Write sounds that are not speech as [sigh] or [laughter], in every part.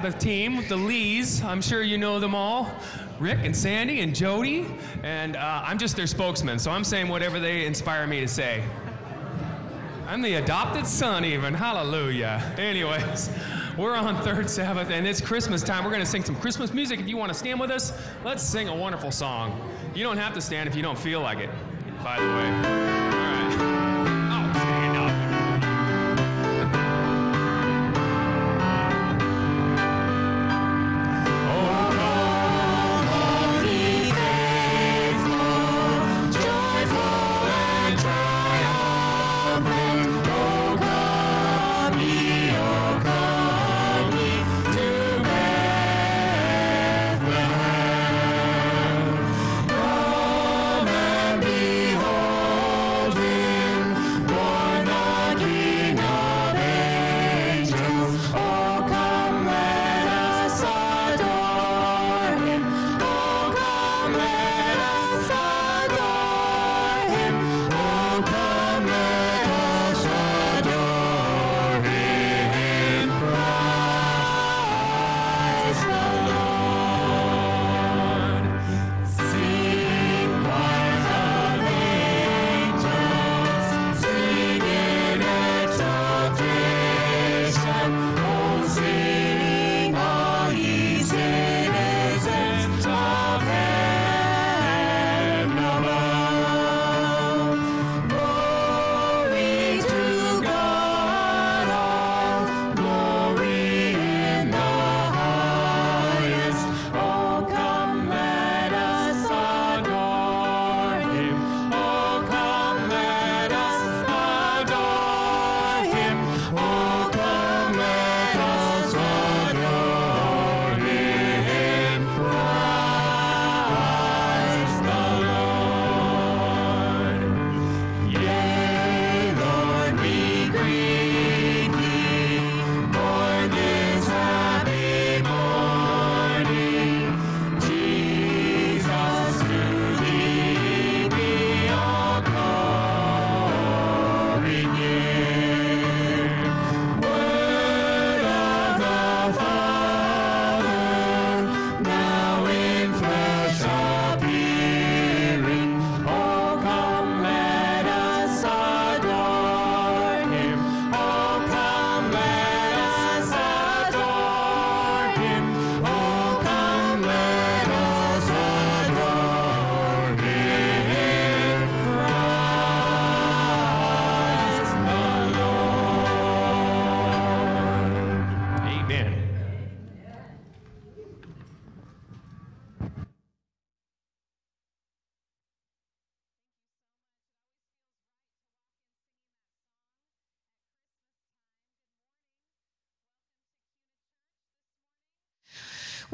Sabbath team with the Lees. I'm sure you know them all Rick and Sandy and Jody. And uh, I'm just their spokesman, so I'm saying whatever they inspire me to say. I'm the adopted son, even. Hallelujah. Anyways, we're on Third Sabbath, and it's Christmas time. We're going to sing some Christmas music. If you want to stand with us, let's sing a wonderful song. You don't have to stand if you don't feel like it, by the way.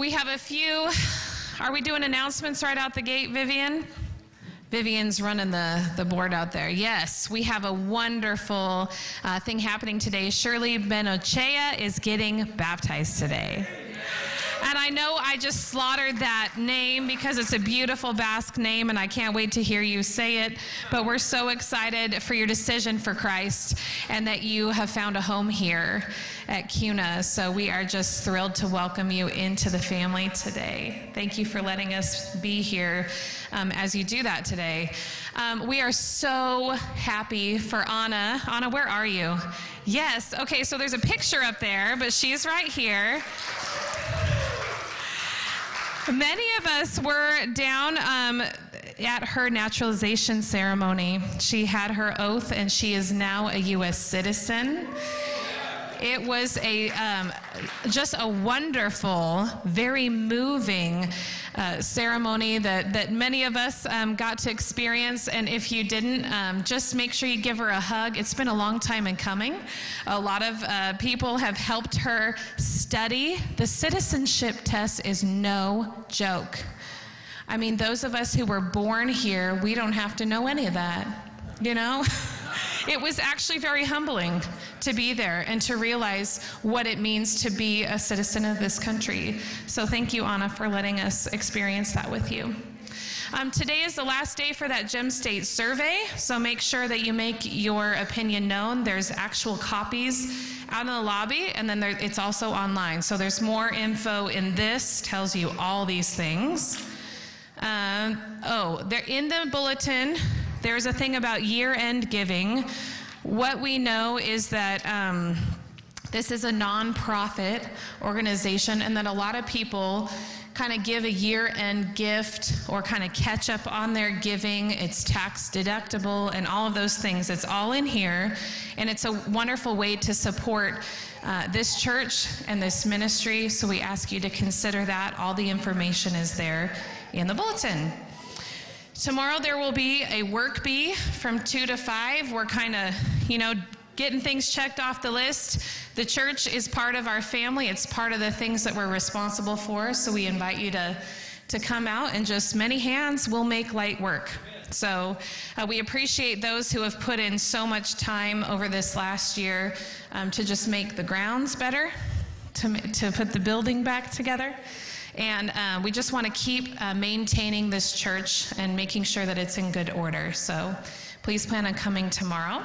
We have a few. Are we doing announcements right out the gate, Vivian? Vivian's running the, the board out there. Yes, we have a wonderful uh, thing happening today. Shirley Benochea is getting baptized today. I know I just slaughtered that name because it's a beautiful Basque name, and I can't wait to hear you say it. But we're so excited for your decision for Christ and that you have found a home here at Kuna. So we are just thrilled to welcome you into the family today. Thank you for letting us be here um, as you do that today. Um, we are so happy for Anna. Anna, where are you? Yes. Okay, so there's a picture up there, but she's right here. Many of us were down um, at her naturalization ceremony. She had her oath, and she is now a U.S. citizen. It was a um, just a wonderful, very moving uh, ceremony that, that many of us um, got to experience. And if you didn't, um, just make sure you give her a hug. It's been a long time in coming. A lot of uh, people have helped her study. The citizenship test is no joke. I mean, those of us who were born here, we don't have to know any of that, you know? [laughs] it was actually very humbling to be there and to realize what it means to be a citizen of this country. So thank you, Anna, for letting us experience that with you. Um, today is the last day for that Gem State survey, so make sure that you make your opinion known. There's actual copies out in the lobby, and then there, it's also online. So there's more info in this, tells you all these things. Um, oh, there in the bulletin, there's a thing about year-end giving. What we know is that. Um, this is a nonprofit organization, and that a lot of people kind of give a year end gift or kind of catch up on their giving. It's tax deductible and all of those things. It's all in here, and it's a wonderful way to support. Uh, this church and this ministry, so we ask you to consider that. All the information is there in the bulletin. Tomorrow there will be a work bee from 2 to 5. We're kind of, you know, getting things checked off the list. The church is part of our family, it's part of the things that we're responsible for. So we invite you to, to come out and just many hands will make light work. So uh, we appreciate those who have put in so much time over this last year um, to just make the grounds better, to, to put the building back together. And uh, we just want to keep uh, maintaining this church and making sure that it's in good order. So please plan on coming tomorrow.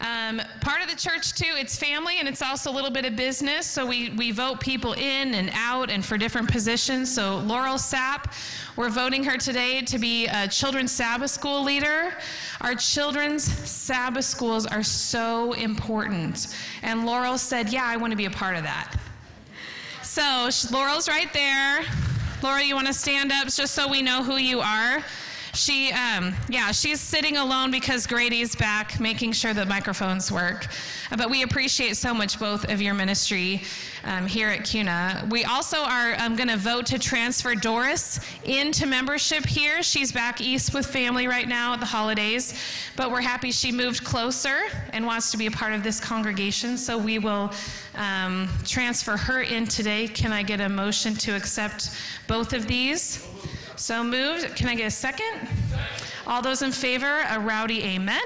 Um, part of the church, too, it's family and it's also a little bit of business. So we, we vote people in and out and for different positions. So Laurel Sapp, we're voting her today to be a children's Sabbath school leader. Our children's Sabbath schools are so important. And Laurel said, Yeah, I want to be a part of that. So Laurel's right there. Laura, you want to stand up just so we know who you are? She, um, yeah, she's sitting alone because Grady's back, making sure the microphones work. Uh, but we appreciate so much both of your ministry um, here at Kuna. We also are um, going to vote to transfer Doris into membership here. She's back east with family right now at the holidays, but we're happy she moved closer and wants to be a part of this congregation. So we will um, transfer her in today. Can I get a motion to accept both of these? So moved. Can I get a second? All those in favor, a rowdy amen.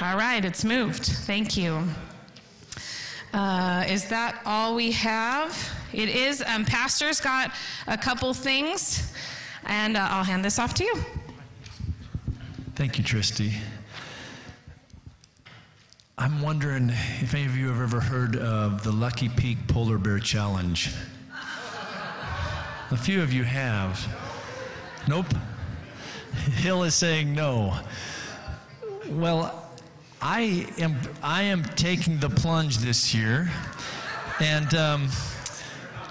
All right, it's moved. Thank you. Uh, is that all we have? It is. Um, Pastor's got a couple things, and uh, I'll hand this off to you. Thank you, Tristy. I'm wondering if any of you have ever heard of the Lucky Peak Polar Bear Challenge. A few of you have. Nope. [laughs] Hill is saying no. Well, I am I am taking the plunge this year, and um,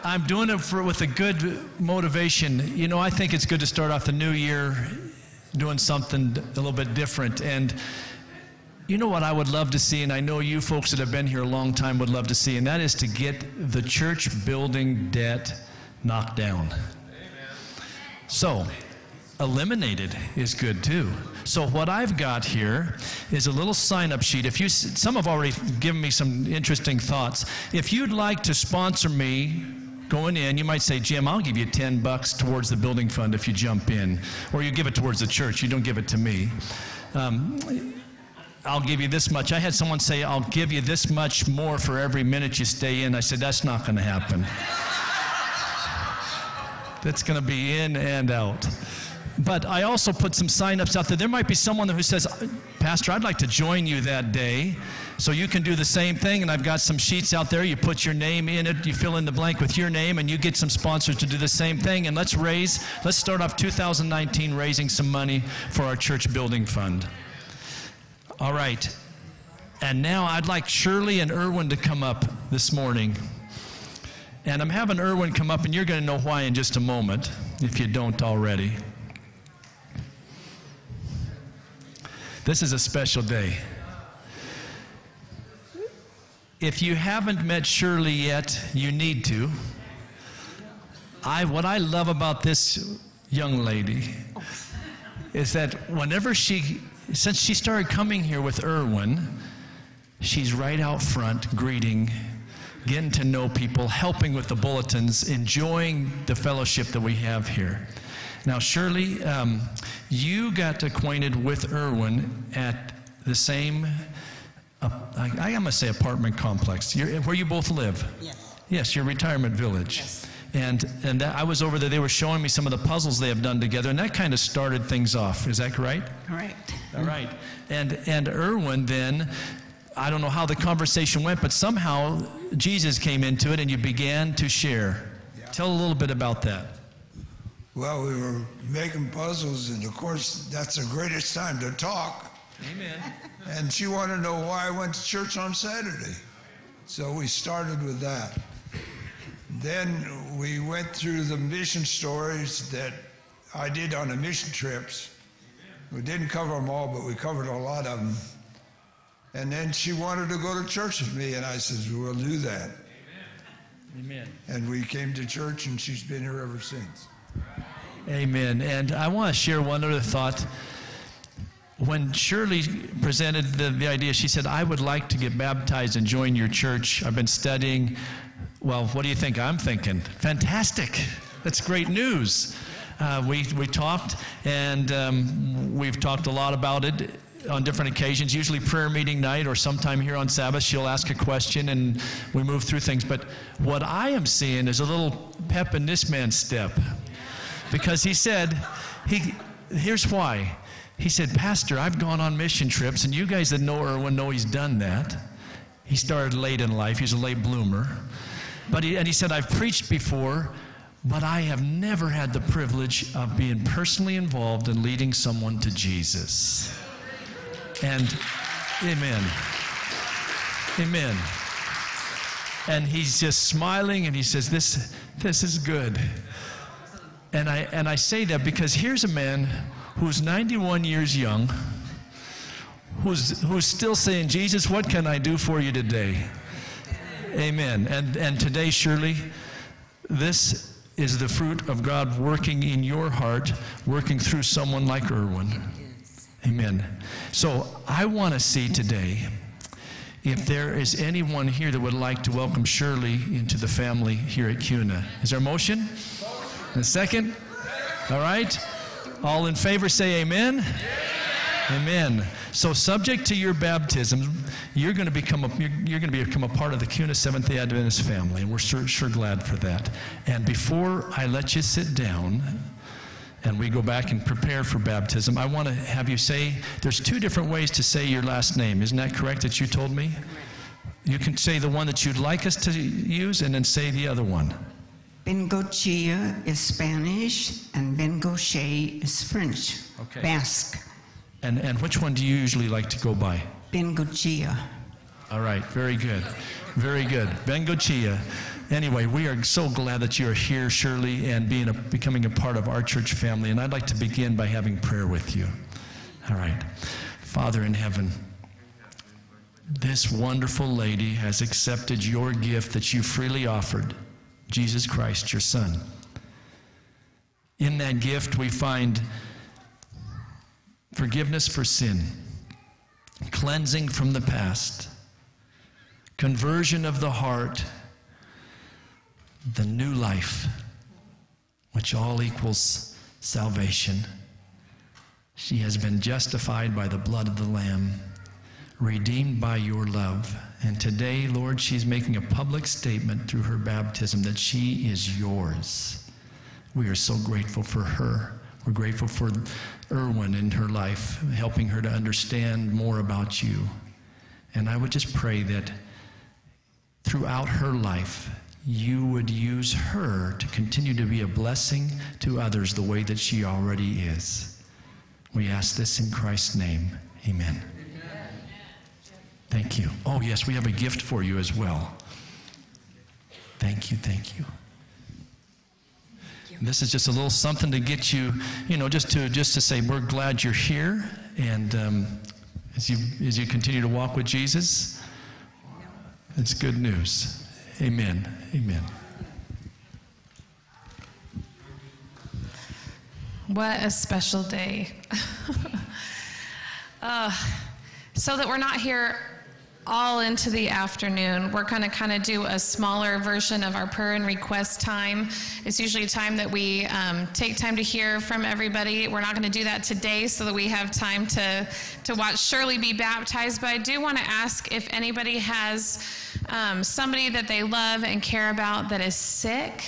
I'm doing it for with a good motivation. You know, I think it's good to start off the new year doing something a little bit different and. You know what I would love to see, and I know you folks that have been here a long time would love to see, and that is to get the church building debt knocked down. So, eliminated is good too. So what I've got here is a little sign-up sheet. If you some have already given me some interesting thoughts. If you'd like to sponsor me going in, you might say, Jim, I'll give you 10 bucks towards the building fund if you jump in, or you give it towards the church. You don't give it to me. Um, I'll give you this much. I had someone say, I'll give you this much more for every minute you stay in. I said, that's not going to happen that's going to be in and out. But I also put some sign-ups out there. There might be someone who says, Pastor, I'd like to join you that day. So you can do the same thing, and I've got some sheets out there. You put your name in it, you fill in the blank with your name, and you get some sponsors to do the same thing. And let's raise, let's start off 2019 raising some money for our church building fund. All right. And now I'd like Shirley and Erwin to come up this morning. And I'm having Erwin come up, and you're going to know why in just a moment, if you don't already. This is a special day. If you haven't met Shirley yet, you need to. I, what I love about this young lady is that whenever she, since she started coming here with Erwin, she's right out front greeting getting to know people, helping with the bulletins, enjoying the fellowship that we have here. Now, Shirley, um, you got acquainted with Erwin at the same, uh, I, am going to say apartment complex, You're, where you both live. Yes. Yes, your retirement village. Yes. And, and that, I was over there, they were showing me some of the puzzles they have done together, and that kind of started things off. Is that right? Correct. All right. And, and Erwin then, I don't know how the conversation went, but somehow Jesus came into it and you began to share. Tell a little bit about that. Well, we were making puzzles, and of course, that's the greatest time to talk. Amen. [laughs] And she wanted to know why I went to church on Saturday. So we started with that. Then we went through the mission stories that I did on the mission trips. We didn't cover them all, but we covered a lot of them. And then she wanted to go to church with me, and I said, We'll do that. Amen. And we came to church, and she's been here ever since. Amen. And I want to share one other thought. When Shirley presented the, the idea, she said, I would like to get baptized and join your church. I've been studying. Well, what do you think I'm thinking? Fantastic. That's great news. Uh, we, we talked, and um, we've talked a lot about it on different occasions, usually prayer meeting night or sometime here on Sabbath. She'll ask a question and we move through things. But what I am seeing is a little pep in this man's step because he said, he, here's why. He said, Pastor, I've gone on mission trips, and you guys that know Erwin know he's done that. He started late in life, he's a late bloomer. But he, and he said, I've preached before, but I have never had the privilege of being personally involved in leading someone to Jesus. And amen. Amen. And he's just smiling and he says, This, this is good. And I, and I say that because here's a man who's 91 years young, who's, who's still saying, Jesus, what can I do for you today? Amen. And, and today, surely, this is the fruit of God working in your heart, working through someone like Erwin. Amen. So I want to see today if there is anyone here that would like to welcome Shirley into the family here at Kuna. Is there a motion? A second? All right. All in favor say amen. Amen. So, subject to your baptism, you're going to become a, you're, you're going to become a part of the Kuna Seventh Day Adventist family, and we're sure, sure glad for that. And before I let you sit down, and we go back and prepare for baptism, I want to have you say there's two different ways to say your last name. Isn't that correct that you told me? You can say the one that you'd like us to use, and then say the other one. Bengochea is Spanish and Bengoche is French. Okay. Basque. And, and which one do you usually like to go by? Bengochea. All right, very good. Very good. Bengochea. Anyway, we are so glad that you're here, Shirley, and being a, becoming a part of our church family. And I'd like to begin by having prayer with you. All right. Father in heaven, this wonderful lady has accepted your gift that you freely offered, Jesus Christ, your Son. In that gift, we find forgiveness for sin, cleansing from the past, conversion of the heart, the new life, which all equals salvation. She has been justified by the blood of the Lamb, redeemed by your love. And today, Lord, she's making a public statement through her baptism that she is yours. We are so grateful for her. We're grateful for Erwin in her life, helping her to understand more about you. And I would just pray that throughout her life, you would use her to continue to be a blessing to others the way that she already is. We ask this in Christ's name. Amen. Thank you. Oh, yes, we have a gift for you as well. Thank you, thank you. This is just a little something to get you, you know, just to just to say we're glad you're here, and um, as you as you continue to walk with Jesus, it's good news. Amen. Amen. What a special day. [laughs] uh, so that we're not here all into the afternoon, we're going to kind of do a smaller version of our prayer and request time. It's usually a time that we um, take time to hear from everybody. We're not going to do that today so that we have time to, to watch Shirley be baptized. But I do want to ask if anybody has um, somebody that they love and care about that is sick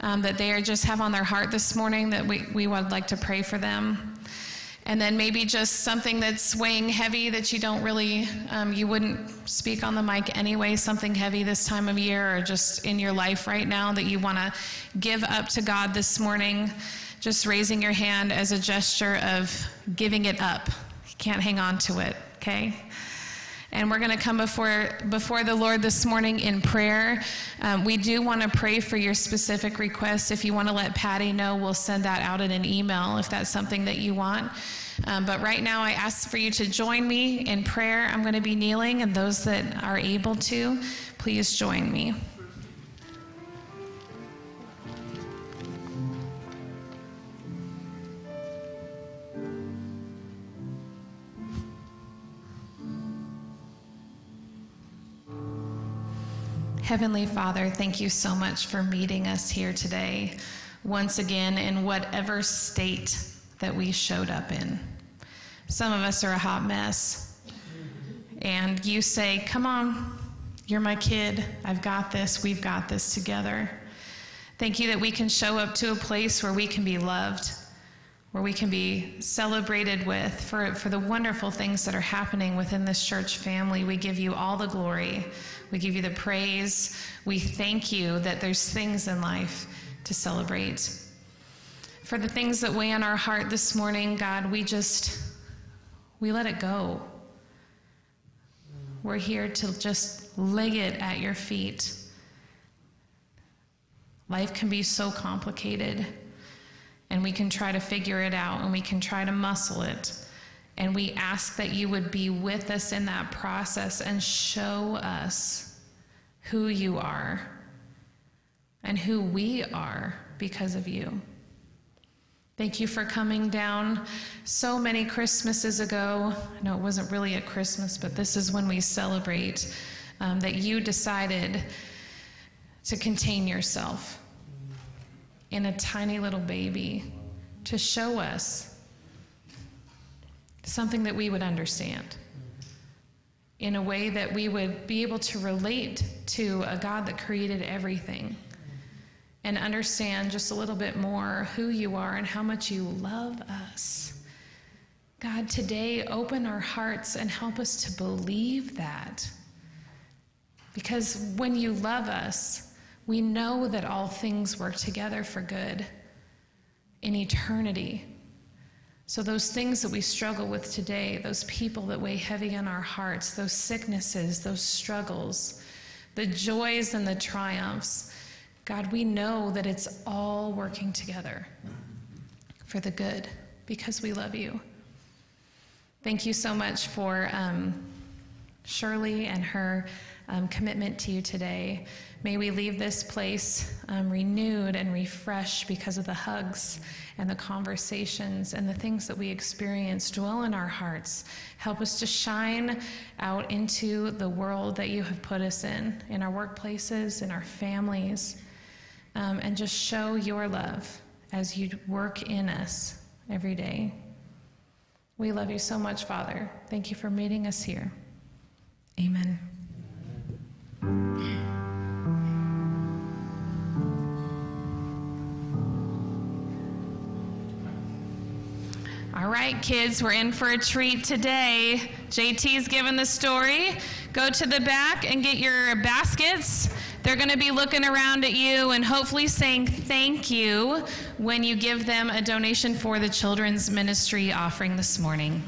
um, that they are just have on their heart this morning that we, we would like to pray for them. And then maybe just something that's weighing heavy that you don't really, um, you wouldn't speak on the mic anyway, something heavy this time of year or just in your life right now that you want to give up to God this morning. Just raising your hand as a gesture of giving it up. You can't hang on to it, okay? And we're going to come before before the Lord this morning in prayer. Um, we do want to pray for your specific requests. If you want to let Patty know, we'll send that out in an email if that's something that you want. Um, but right now, I ask for you to join me in prayer. I'm going to be kneeling, and those that are able to, please join me. Heavenly Father, thank you so much for meeting us here today, once again, in whatever state that we showed up in. Some of us are a hot mess. And you say, Come on, you're my kid. I've got this. We've got this together. Thank you that we can show up to a place where we can be loved, where we can be celebrated with for, for the wonderful things that are happening within this church family. We give you all the glory. We give you the praise. We thank you that there's things in life to celebrate. For the things that weigh on our heart this morning, God, we just, we let it go. We're here to just lay it at your feet. Life can be so complicated, and we can try to figure it out, and we can try to muscle it. And we ask that you would be with us in that process and show us who you are and who we are because of you. Thank you for coming down so many Christmases ago. I know it wasn't really a Christmas, but this is when we celebrate um, that you decided to contain yourself in a tiny little baby to show us something that we would understand in a way that we would be able to relate to a God that created everything and understand just a little bit more who you are and how much you love us. God, today open our hearts and help us to believe that. Because when you love us, we know that all things work together for good in eternity so, those things that we struggle with today, those people that weigh heavy on our hearts, those sicknesses, those struggles, the joys and the triumphs, God, we know that it's all working together for the good because we love you. Thank you so much for um, Shirley and her um, commitment to you today. May we leave this place um, renewed and refreshed because of the hugs and the conversations and the things that we experience dwell in our hearts. Help us to shine out into the world that you have put us in, in our workplaces, in our families, um, and just show your love as you work in us every day. We love you so much, Father. Thank you for meeting us here. Amen. All right, kids, we're in for a treat today. JT's given the story. Go to the back and get your baskets. They're going to be looking around at you and hopefully saying thank you when you give them a donation for the children's ministry offering this morning.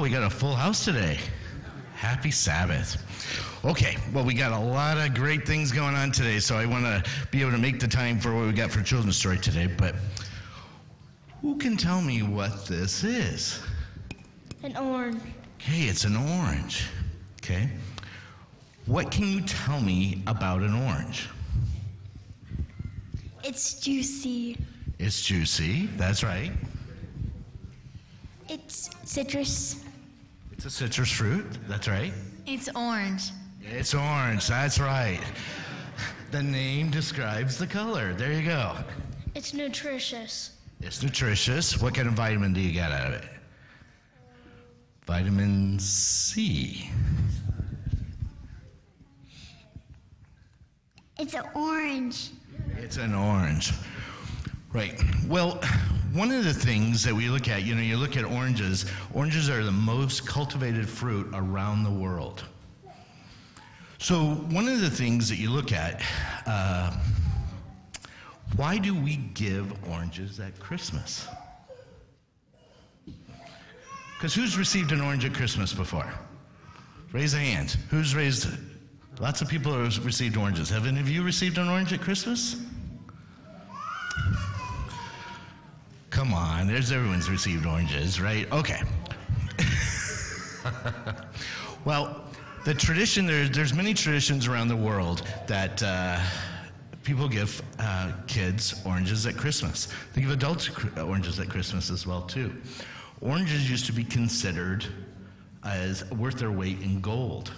Wow, we got a full house today. Happy Sabbath. Okay, well, we got a lot of great things going on today, so I want to be able to make the time for what we got for children's story today. But who can tell me what this is? An orange. Okay, it's an orange. Okay. What can you tell me about an orange? It's juicy. It's juicy. That's right. It's citrus. It's a citrus fruit. That's right. It's orange. It's orange. That's right. [laughs] The name describes the color. There you go. It's nutritious. It's nutritious. What kind of vitamin do you get out of it? Vitamin C. It's an orange. It's an orange. Right. Well, one of the things that we look at, you know, you look at oranges, oranges are the most cultivated fruit around the world. So, one of the things that you look at, uh, why do we give oranges at Christmas? Because who's received an orange at Christmas before? Raise a hand. Who's raised? it? Lots of people have received oranges. Have any of you received an orange at Christmas? Come on, there's everyone's received oranges, right? Okay. [laughs] well, the tradition there, there's many traditions around the world that uh, people give uh, kids oranges at Christmas. They give adults oranges at Christmas as well too. Oranges used to be considered as worth their weight in gold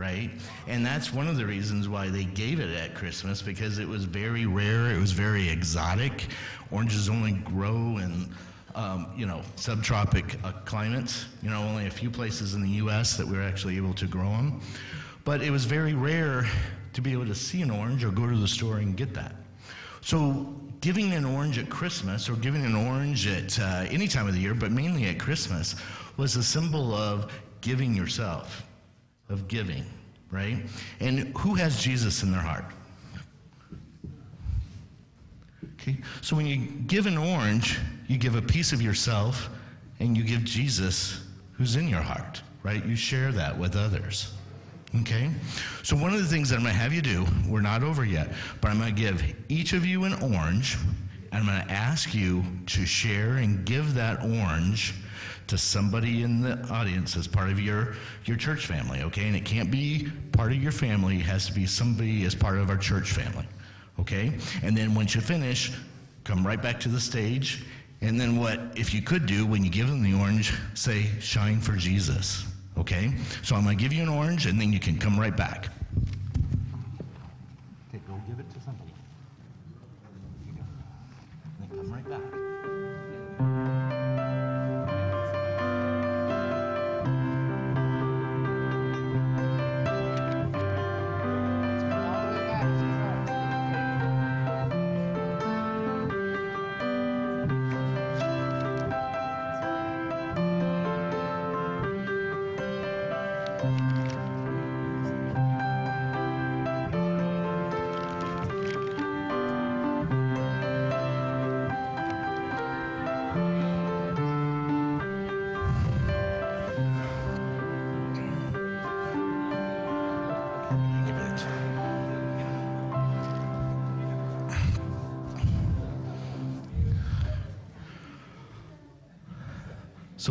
right? And that's one of the reasons why they gave it at Christmas because it was very rare, it was very exotic. Oranges only grow in, um, you know, subtropic uh, climates. You know, only a few places in the U.S. that we were actually able to grow them. But it was very rare to be able to see an orange or go to the store and get that. So giving an orange at Christmas or giving an orange at uh, any time of the year, but mainly at Christmas, was a symbol of giving yourself of giving, right? And who has Jesus in their heart? Okay, so when you give an orange, you give a piece of yourself and you give Jesus who's in your heart, right? You share that with others. Okay? So, one of the things that I'm going to have you do, we're not over yet, but I'm going to give each of you an orange, and I'm going to ask you to share and give that orange to somebody in the audience as part of your, your church family, okay? And it can't be part of your family, it has to be somebody as part of our church family, okay? And then once you finish, come right back to the stage. And then what, if you could do, when you give them the orange, say, shine for Jesus, okay? So I'm gonna give you an orange and then you can come right back.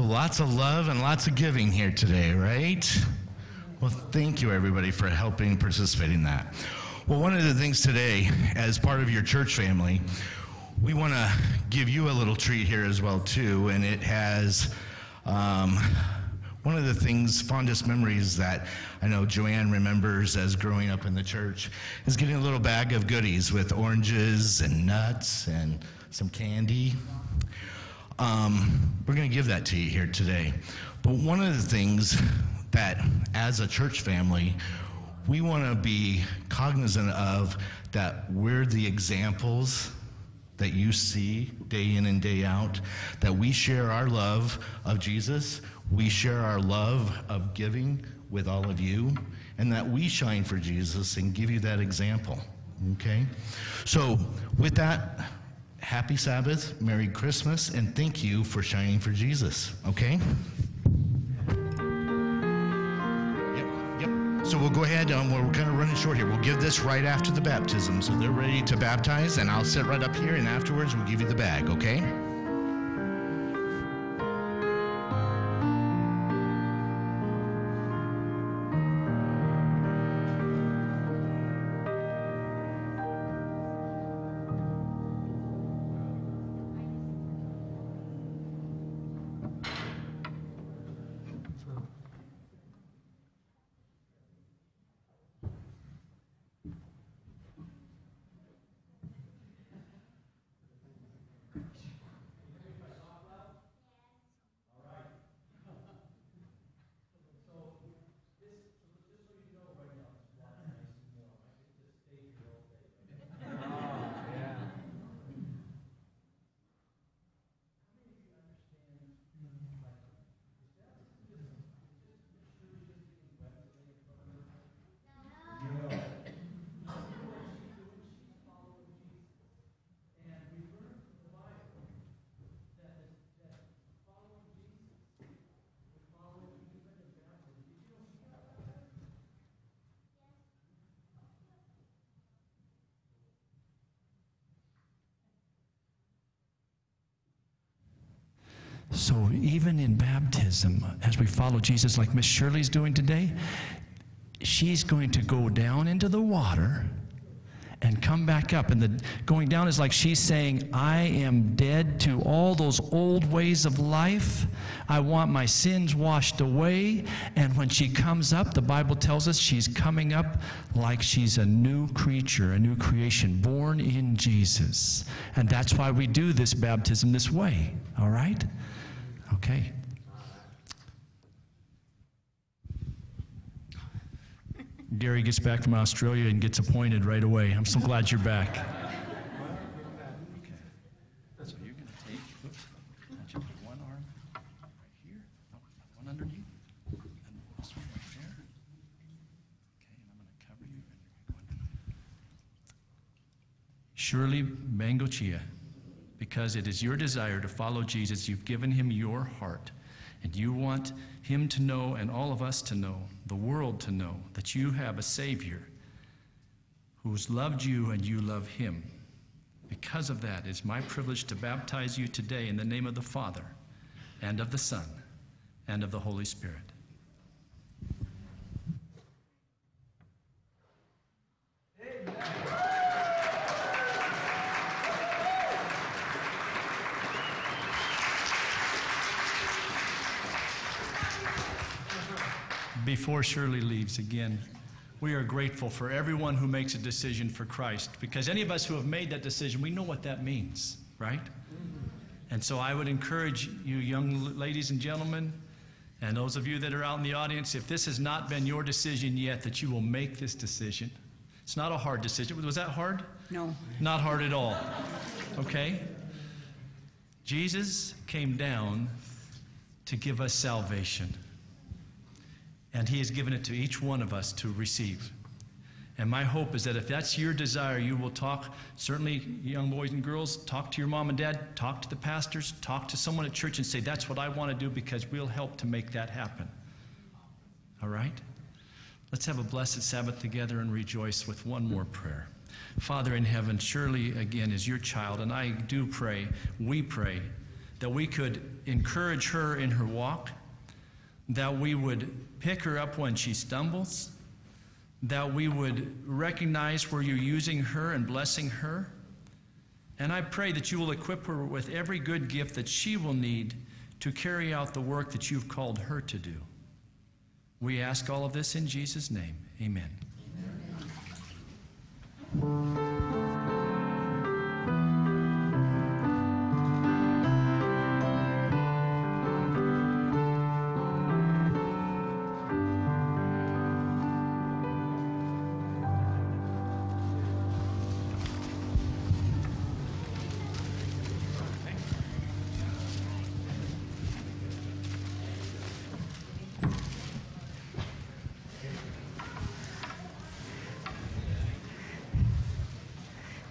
Lots of love and lots of giving here today, right? Well, thank you everybody for helping participate in that. Well, one of the things today, as part of your church family, we want to give you a little treat here as well too, and it has um, one of the things, fondest memories that I know Joanne remembers as growing up in the church is getting a little bag of goodies with oranges and nuts and some candy. Um, we're going to give that to you here today. But one of the things that, as a church family, we want to be cognizant of that we're the examples that you see day in and day out, that we share our love of Jesus, we share our love of giving with all of you, and that we shine for Jesus and give you that example. Okay? So, with that, Happy Sabbath, Merry Christmas, and thank you for shining for Jesus, okay? So we'll go ahead. Um, we're kind of running short here. We'll give this right after the baptism. So they're ready to baptize, and I'll sit right up here, and afterwards we'll give you the bag, okay? Even in baptism, as we follow Jesus, like Miss Shirley's doing today, she's going to go down into the water and come back up. And the going down is like she's saying, I am dead to all those old ways of life. I want my sins washed away. And when she comes up, the Bible tells us she's coming up like she's a new creature, a new creation, born in Jesus. And that's why we do this baptism this way. All right? Okay. Gary gets back from Australia and gets appointed right away. I'm so glad you're back. So you're going to take, oops, I want you to put one arm right here, one underneath, and this one right there. Okay, and I'm going to cover you, and you're going to go in. Shirley Bengochea, because it is your desire to follow Jesus, you've given him your heart. And you want him to know, and all of us to know, the world to know, that you have a Savior who's loved you and you love him. Because of that, it's my privilege to baptize you today in the name of the Father, and of the Son, and of the Holy Spirit. Before Shirley leaves again, we are grateful for everyone who makes a decision for Christ because any of us who have made that decision, we know what that means, right? And so I would encourage you, young ladies and gentlemen, and those of you that are out in the audience, if this has not been your decision yet, that you will make this decision. It's not a hard decision. Was that hard? No. Not hard at all. Okay? Jesus came down to give us salvation. And he has given it to each one of us to receive. And my hope is that if that's your desire, you will talk, certainly, young boys and girls, talk to your mom and dad, talk to the pastors, talk to someone at church and say, That's what I want to do because we'll help to make that happen. All right? Let's have a blessed Sabbath together and rejoice with one more prayer. Father in heaven, Shirley again is your child, and I do pray, we pray, that we could encourage her in her walk, that we would pick her up when she stumbles, that we would recognize where you're using her and blessing her. And I pray that you will equip her with every good gift that she will need to carry out the work that you've called her to do. We ask all of this in Jesus' name. Amen.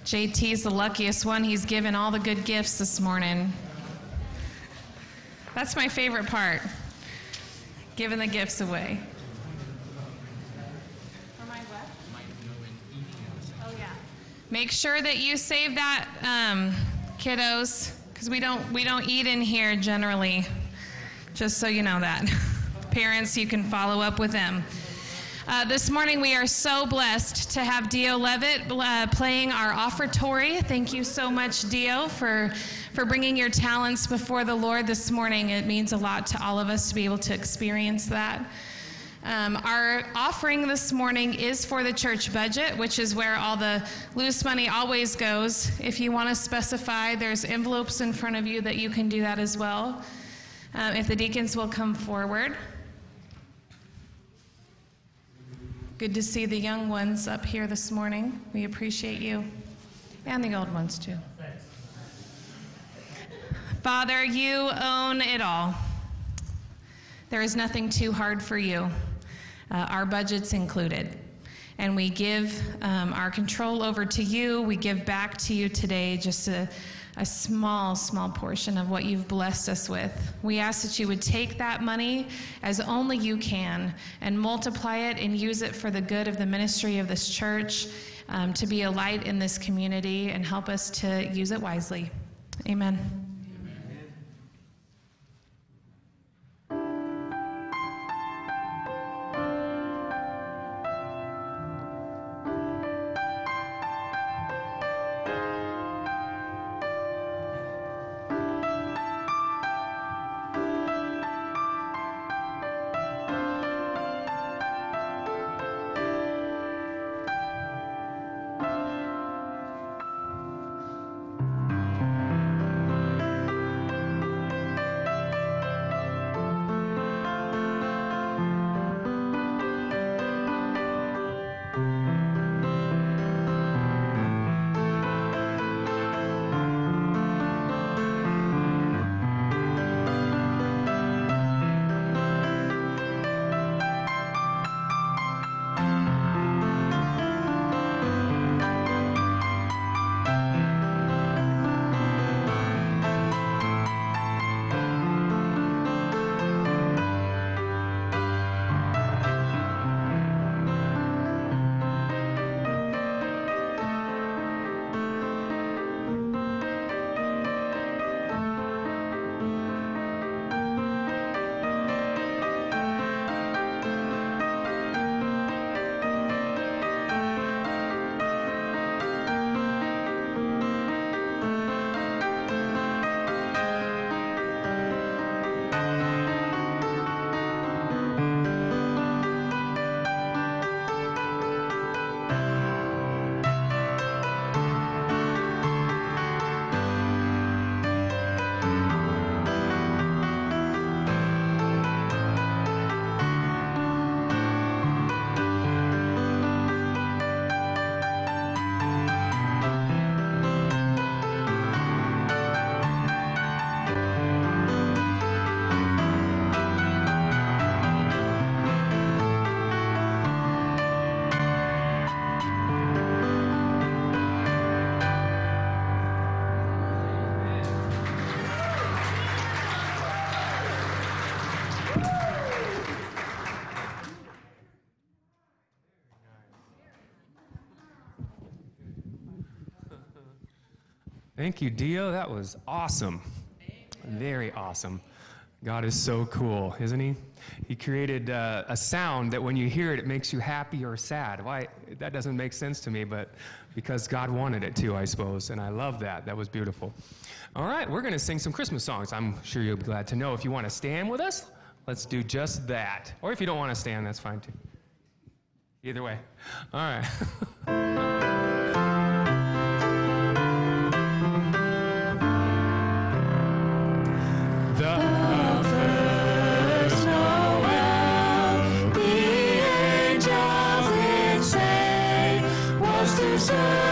JT's the luckiest one. He's given all the good gifts this morning. That's my favorite part giving the gifts away. Make sure that you save that, um, kiddos, because we don't we don't eat in here generally. Just so you know that, [laughs] parents, you can follow up with them. Uh, this morning, we are so blessed to have Dio Levitt uh, playing our offertory. Thank you so much, Dio, for, for bringing your talents before the Lord this morning. It means a lot to all of us to be able to experience that. Um, our offering this morning is for the church budget, which is where all the loose money always goes. If you want to specify, there's envelopes in front of you that you can do that as well. Um, if the deacons will come forward. Good to see the young ones up here this morning. We appreciate you. And the old ones, too. Father, you own it all. There is nothing too hard for you, uh, our budget's included. And we give um, our control over to you. We give back to you today just a, a small, small portion of what you've blessed us with. We ask that you would take that money as only you can and multiply it and use it for the good of the ministry of this church, um, to be a light in this community, and help us to use it wisely. Amen. Thank you, Dio. That was awesome. Very awesome. God is so cool, isn't he? He created uh, a sound that when you hear it, it makes you happy or sad. Why? That doesn't make sense to me, but because God wanted it to, I suppose. And I love that. That was beautiful. All right, we're going to sing some Christmas songs. I'm sure you'll be glad to know. If you want to stand with us, let's do just that. Or if you don't want to stand, that's fine too. Either way. All right. [laughs] was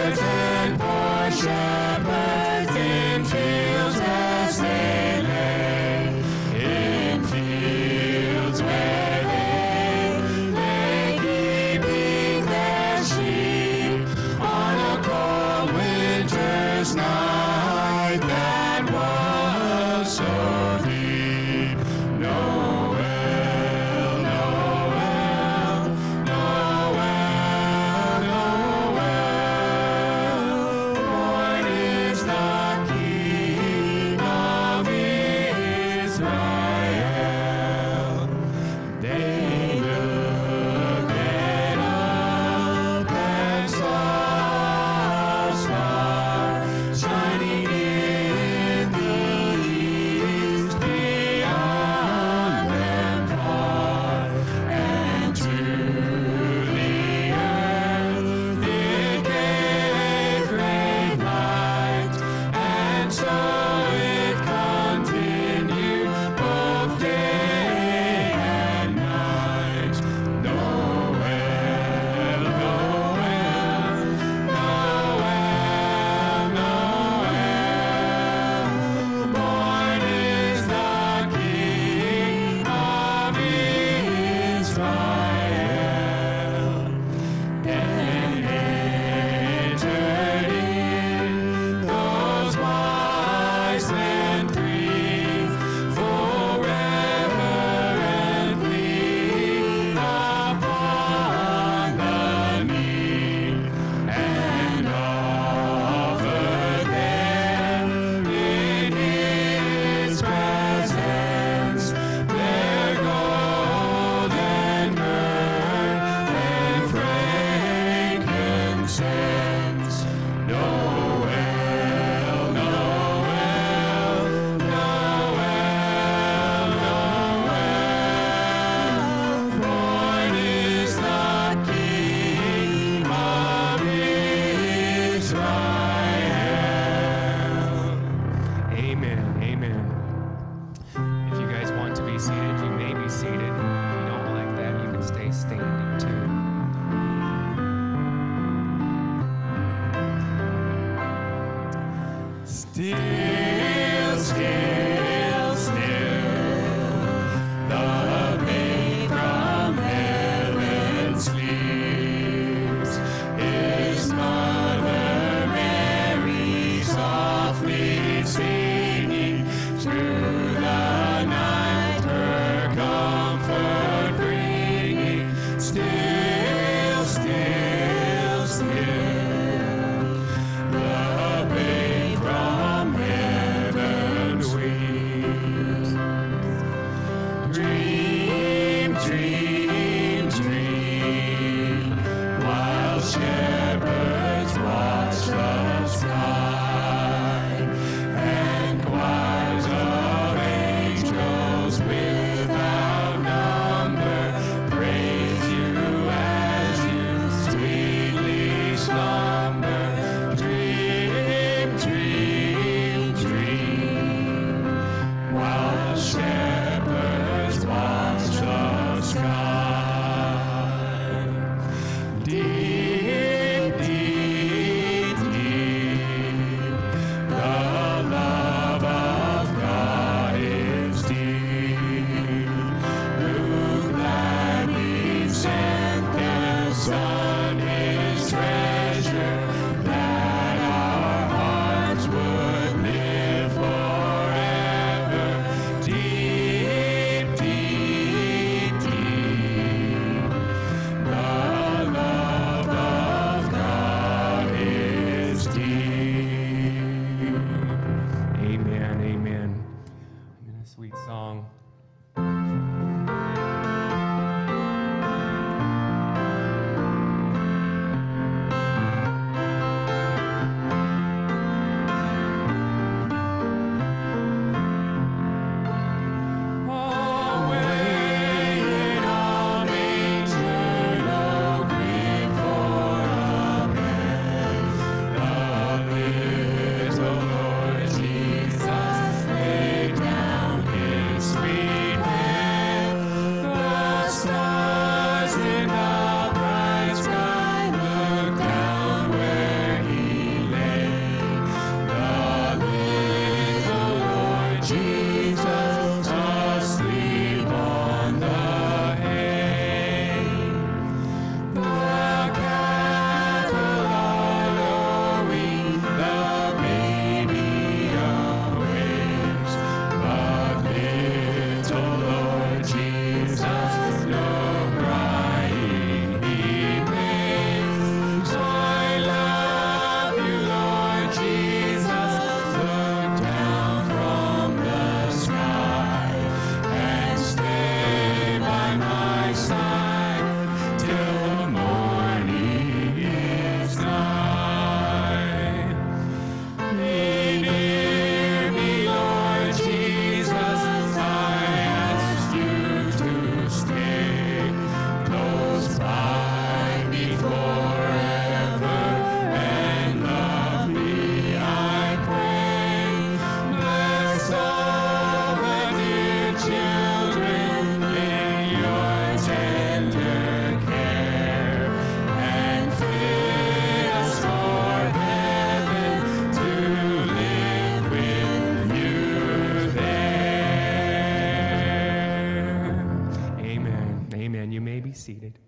seated.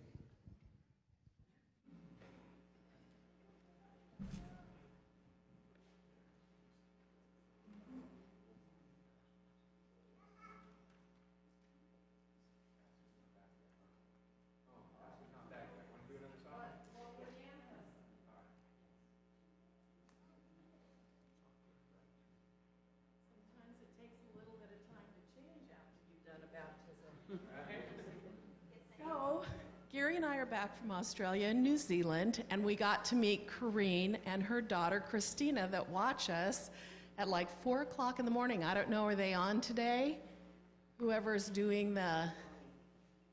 back from Australia and New Zealand, and we got to meet Corrine and her daughter Christina that watch us at like 4 o'clock in the morning. I don't know, are they on today? Whoever's doing the.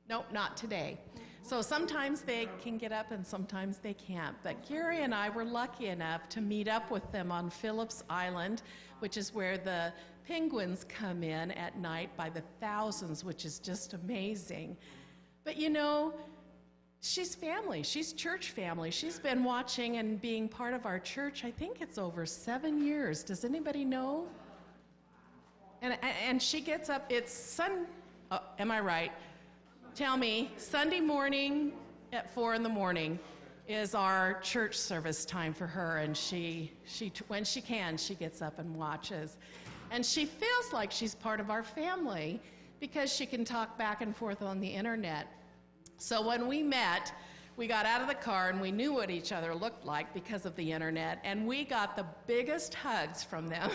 Nope, not today. So sometimes they can get up and sometimes they can't. But Gary and I were lucky enough to meet up with them on Phillips Island, which is where the penguins come in at night by the thousands, which is just amazing. But you know, she's family. She's church family. She's been watching and being part of our church, I think it's over seven years. Does anybody know? And, and she gets up, it's Sun, oh, am I right? Tell me, Sunday morning at four in the morning is our church service time for her, and she, she, when she can, she gets up and watches. And she feels like she's part of our family because she can talk back and forth on the internet. So when we met, we got out of the car and we knew what each other looked like because of the internet, and we got the biggest hugs from them.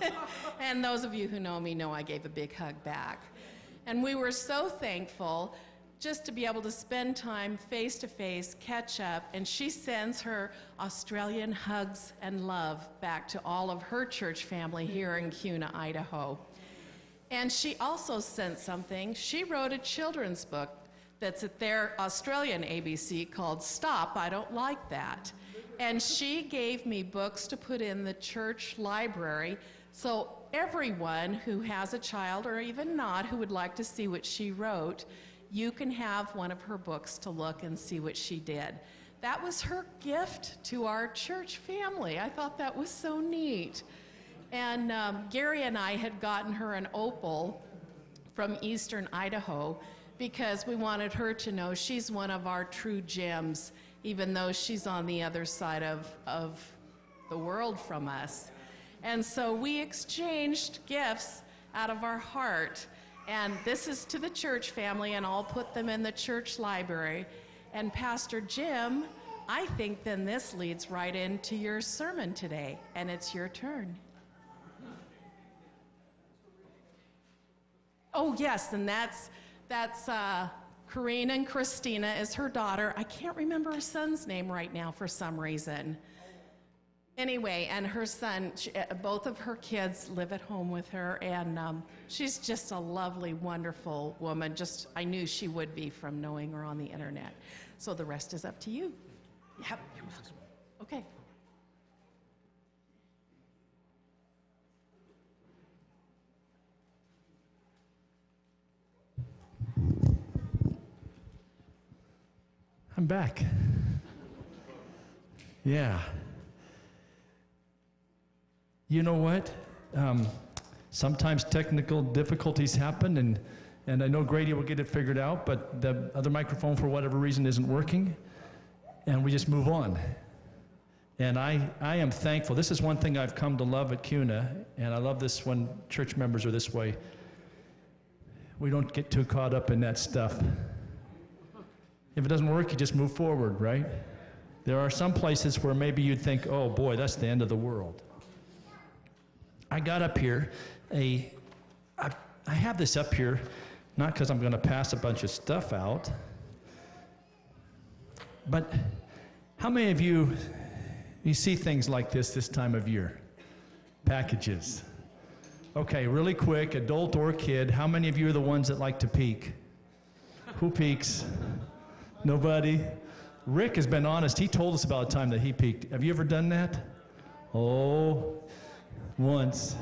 [laughs] and those of you who know me know I gave a big hug back. And we were so thankful just to be able to spend time face to face, catch up, and she sends her Australian hugs and love back to all of her church family here in Kuna, Idaho. And she also sent something. She wrote a children's book that's at their Australian ABC called Stop, I Don't Like That. And she gave me books to put in the church library so everyone who has a child or even not who would like to see what she wrote you can have one of her books to look and see what she did. That was her gift to our church family. I thought that was so neat. And um, Gary and I had gotten her an opal from eastern Idaho because we wanted her to know she's one of our true gems, even though she's on the other side of, of the world from us. And so we exchanged gifts out of our heart. And this is to the church family, and I'll put them in the church library. And Pastor Jim, I think then this leads right into your sermon today, and it's your turn. Oh, yes, and that's, that's uh, and Christina is her daughter. I can't remember her son's name right now for some reason. Anyway, and her son, she, uh, both of her kids live at home with her, and um, she's just a lovely, wonderful woman. Just, I knew she would be from knowing her on the internet. So the rest is up to you. Yep. Okay. I'm back. Yeah. You know what? Um, sometimes technical difficulties happen, and, and I know Grady will get it figured out, but the other microphone, for whatever reason, isn't working, and we just move on. And I, I am thankful. This is one thing I've come to love at Kuna, and I love this when church members are this way. We don't get too caught up in that stuff. If it doesn't work, you just move forward, right? There are some places where maybe you'd think, oh boy, that's the end of the world. I got up here, a, I, I have this up here, not because I'm going to pass a bunch of stuff out, but how many of you, you see things like this this time of year? Packages. Okay, really quick, adult or kid, how many of you are the ones that like to peek? Who peeks? Nobody? Rick has been honest. He told us about a time that he peaked. Have you ever done that? Oh, once.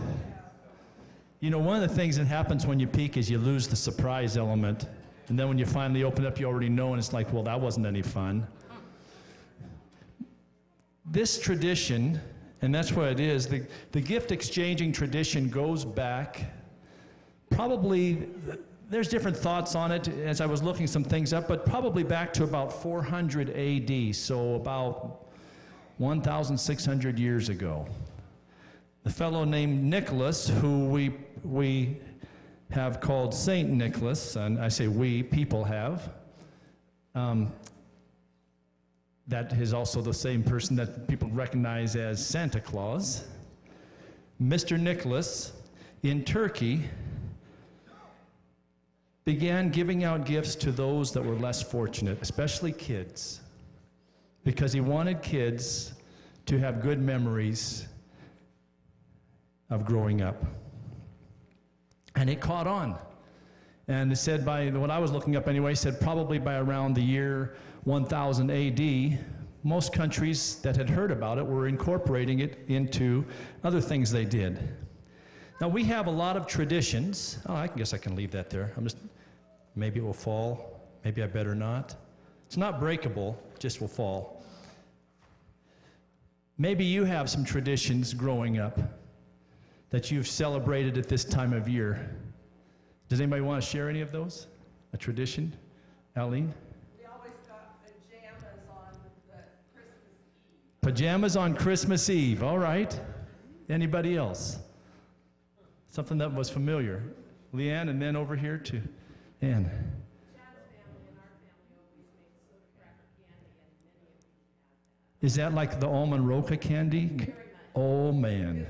You know, one of the things that happens when you peak is you lose the surprise element. And then when you finally open up, you already know, and it's like, well, that wasn't any fun. This tradition, and that's what it is, the, the gift exchanging tradition goes back probably, there's different thoughts on it as I was looking some things up, but probably back to about 400 AD, so about 1,600 years ago. The fellow named Nicholas, who we, we have called Saint Nicholas, and I say we, people have, um, that is also the same person that people recognize as Santa Claus. Mr. Nicholas in Turkey began giving out gifts to those that were less fortunate, especially kids, because he wanted kids to have good memories of growing up. And it caught on. And it said by what I was looking up anyway, said probably by around the year 1000 AD, most countries that had heard about it were incorporating it into other things they did. Now we have a lot of traditions. Oh, I guess I can leave that there. I'm just maybe it will fall. Maybe I better not. It's not breakable, just will fall. Maybe you have some traditions growing up that you've celebrated at this time of year. Does anybody want to share any of those? A tradition? Aline? We always got pajamas on the Christmas Eve. Pajamas on Christmas Eve. All right. Anybody else? Something that was familiar. Leanne, and then over here to Ann. Is that like the almond roca candy? Oh man,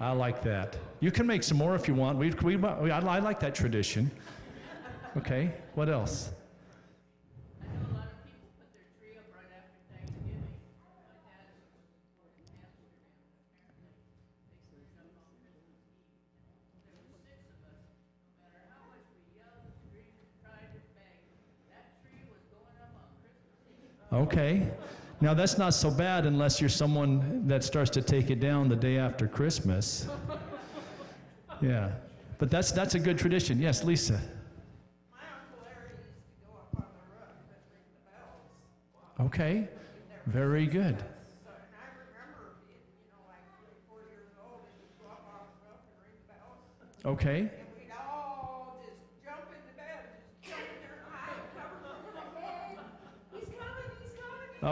I like that. You can make some more if you want. We, we, I, I like that tradition. Okay, what else? Okay. Now that's not so bad unless you're someone that starts to take it down the day after Christmas. [laughs] Yeah. But that's that's a good tradition. Yes, Lisa. Okay. Very good. Okay.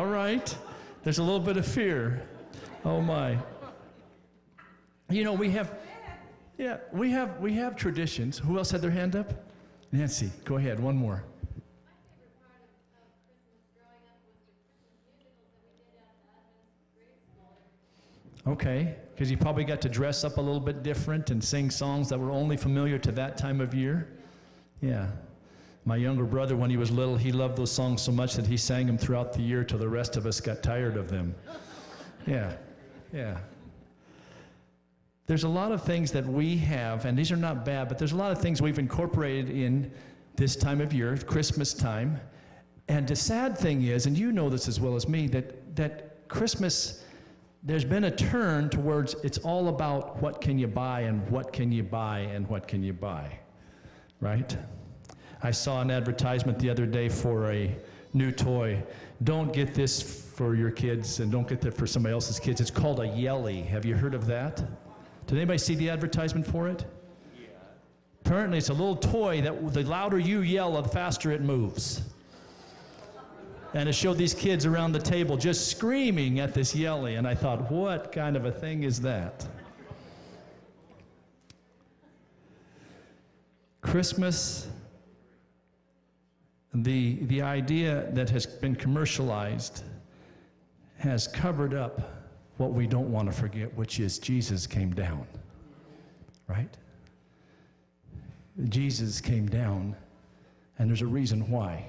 All right. There's a little bit of fear. Oh my. You know, we have Yeah, we have we have traditions. Who else had their hand up? Nancy, go ahead. One more. Okay, because you probably got to dress up a little bit different and sing songs that were only familiar to that time of year. Yeah. My younger brother, when he was little, he loved those songs so much that he sang them throughout the year till the rest of us got tired of them. Yeah, yeah. There's a lot of things that we have, and these are not bad, but there's a lot of things we've incorporated in this time of year, Christmas time. And the sad thing is, and you know this as well as me, that, that Christmas, there's been a turn towards it's all about what can you buy and what can you buy and what can you buy, right? I saw an advertisement the other day for a new toy. Don't get this for your kids and don't get that for somebody else's kids. It's called a Yelly. Have you heard of that? Did anybody see the advertisement for it? Yeah. Apparently, it's a little toy that the louder you yell, the faster it moves. And it showed these kids around the table just screaming at this Yelly. And I thought, what kind of a thing is that? Christmas the, the idea that has been commercialized has covered up what we don't want to forget, which is Jesus came down. Right? Jesus came down, and there's a reason why.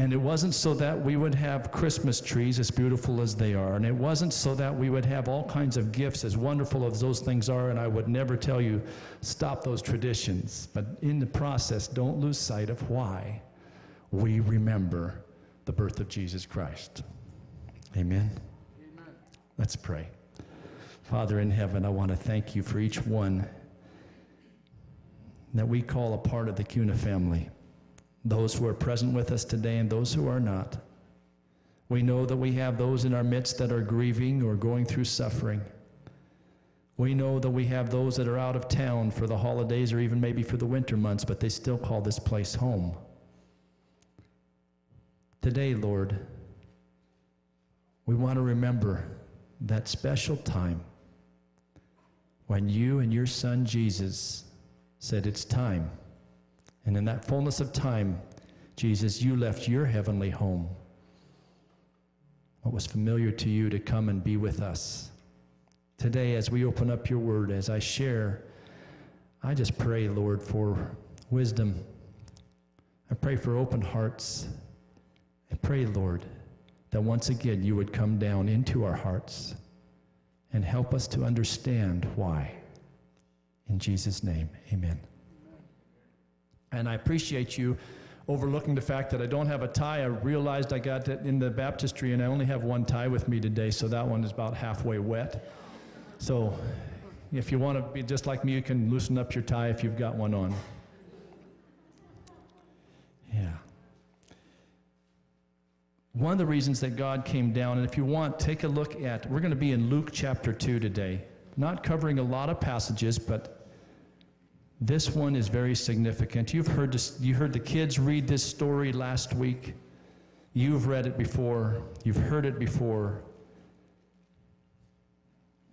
And it wasn't so that we would have Christmas trees as beautiful as they are. And it wasn't so that we would have all kinds of gifts as wonderful as those things are. And I would never tell you, stop those traditions. But in the process, don't lose sight of why we remember the birth of Jesus Christ. Amen. Amen. Let's pray. Father in heaven, I want to thank you for each one that we call a part of the Kuna family those who are present with us today and those who are not. We know that we have those in our midst that are grieving or going through suffering. We know that we have those that are out of town for the holidays or even maybe for the winter months, but they still call this place home. Today, Lord, we want to remember that special time when you and your son Jesus said, It's time. And in that fullness of time, Jesus, you left your heavenly home, what was familiar to you, to come and be with us. Today, as we open up your word, as I share, I just pray, Lord, for wisdom. I pray for open hearts. I pray, Lord, that once again you would come down into our hearts and help us to understand why. In Jesus' name, amen. And I appreciate you overlooking the fact that I don't have a tie. I realized I got it in the baptistry and I only have one tie with me today, so that one is about halfway wet. So if you want to be just like me, you can loosen up your tie if you've got one on. Yeah. one of the reasons that God came down, and if you want, take a look at, we're going to be in Luke chapter 2 today. Not covering a lot of passages, but this one is very significant. You've heard, this, you heard the kids read this story last week. You've read it before, you've heard it before.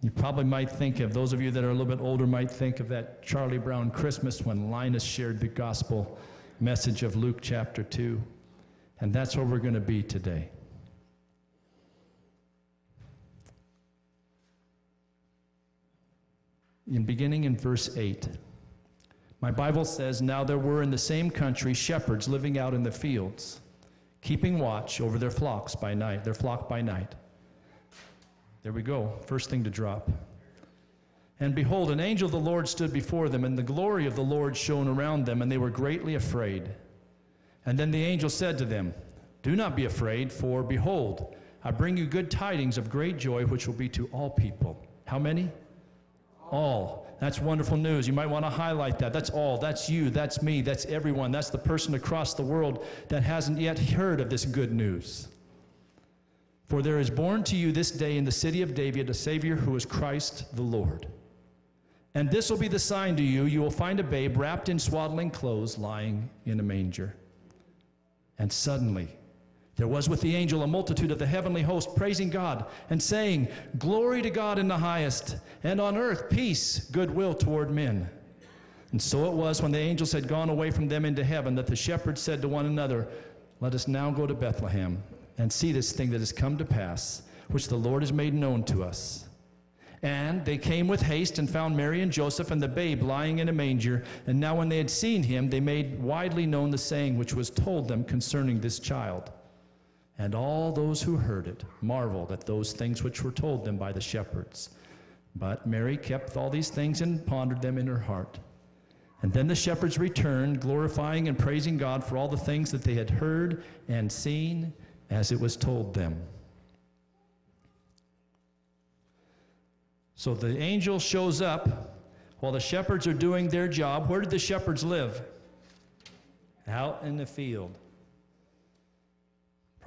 You probably might think of, those of you that are a little bit older might think of that Charlie Brown Christmas when Linus shared the gospel message of Luke chapter 2. And that's where we're going to be today. In beginning in verse 8. My Bible says, Now there were in the same country shepherds living out in the fields, keeping watch over their flocks by night, their flock by night. There we go, first thing to drop. And behold, an angel of the Lord stood before them, and the glory of the Lord shone around them, and they were greatly afraid. And then the angel said to them, Do not be afraid, for behold, I bring you good tidings of great joy, which will be to all people. How many? All. That's wonderful news. You might want to highlight that. That's all. That's you. That's me. That's everyone. That's the person across the world that hasn't yet heard of this good news. For there is born to you this day in the city of David a Savior who is Christ the Lord. And this will be the sign to you you will find a babe wrapped in swaddling clothes lying in a manger. And suddenly, there was with the angel a multitude of the heavenly host praising God and saying, Glory to God in the highest, and on earth peace, goodwill toward men. And so it was when the angels had gone away from them into heaven that the shepherds said to one another, Let us now go to Bethlehem and see this thing that has come to pass, which the Lord has made known to us. And they came with haste and found Mary and Joseph and the babe lying in a manger. And now, when they had seen him, they made widely known the saying which was told them concerning this child. And all those who heard it marveled at those things which were told them by the shepherds. But Mary kept all these things and pondered them in her heart. And then the shepherds returned, glorifying and praising God for all the things that they had heard and seen as it was told them. So the angel shows up while the shepherds are doing their job. Where did the shepherds live? Out in the field.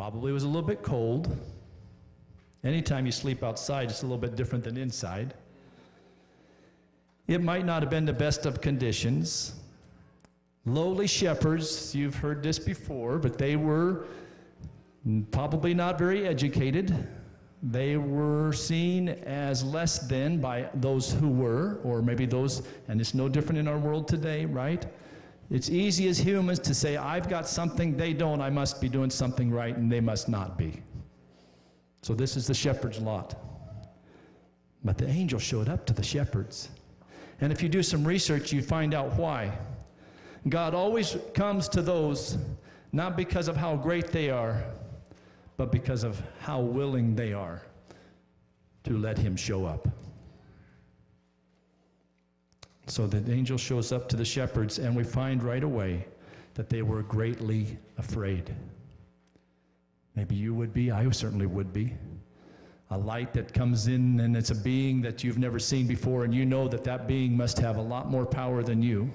Probably was a little bit cold. Anytime you sleep outside, it's a little bit different than inside. It might not have been the best of conditions. Lowly shepherds, you've heard this before, but they were probably not very educated. They were seen as less than by those who were, or maybe those, and it's no different in our world today, right? It's easy as humans to say, I've got something they don't, I must be doing something right, and they must not be. So this is the shepherd's lot. But the angel showed up to the shepherds. And if you do some research, you find out why. God always comes to those not because of how great they are, but because of how willing they are to let him show up. So the angel shows up to the shepherds, and we find right away that they were greatly afraid. Maybe you would be, I certainly would be. A light that comes in, and it's a being that you've never seen before, and you know that that being must have a lot more power than you.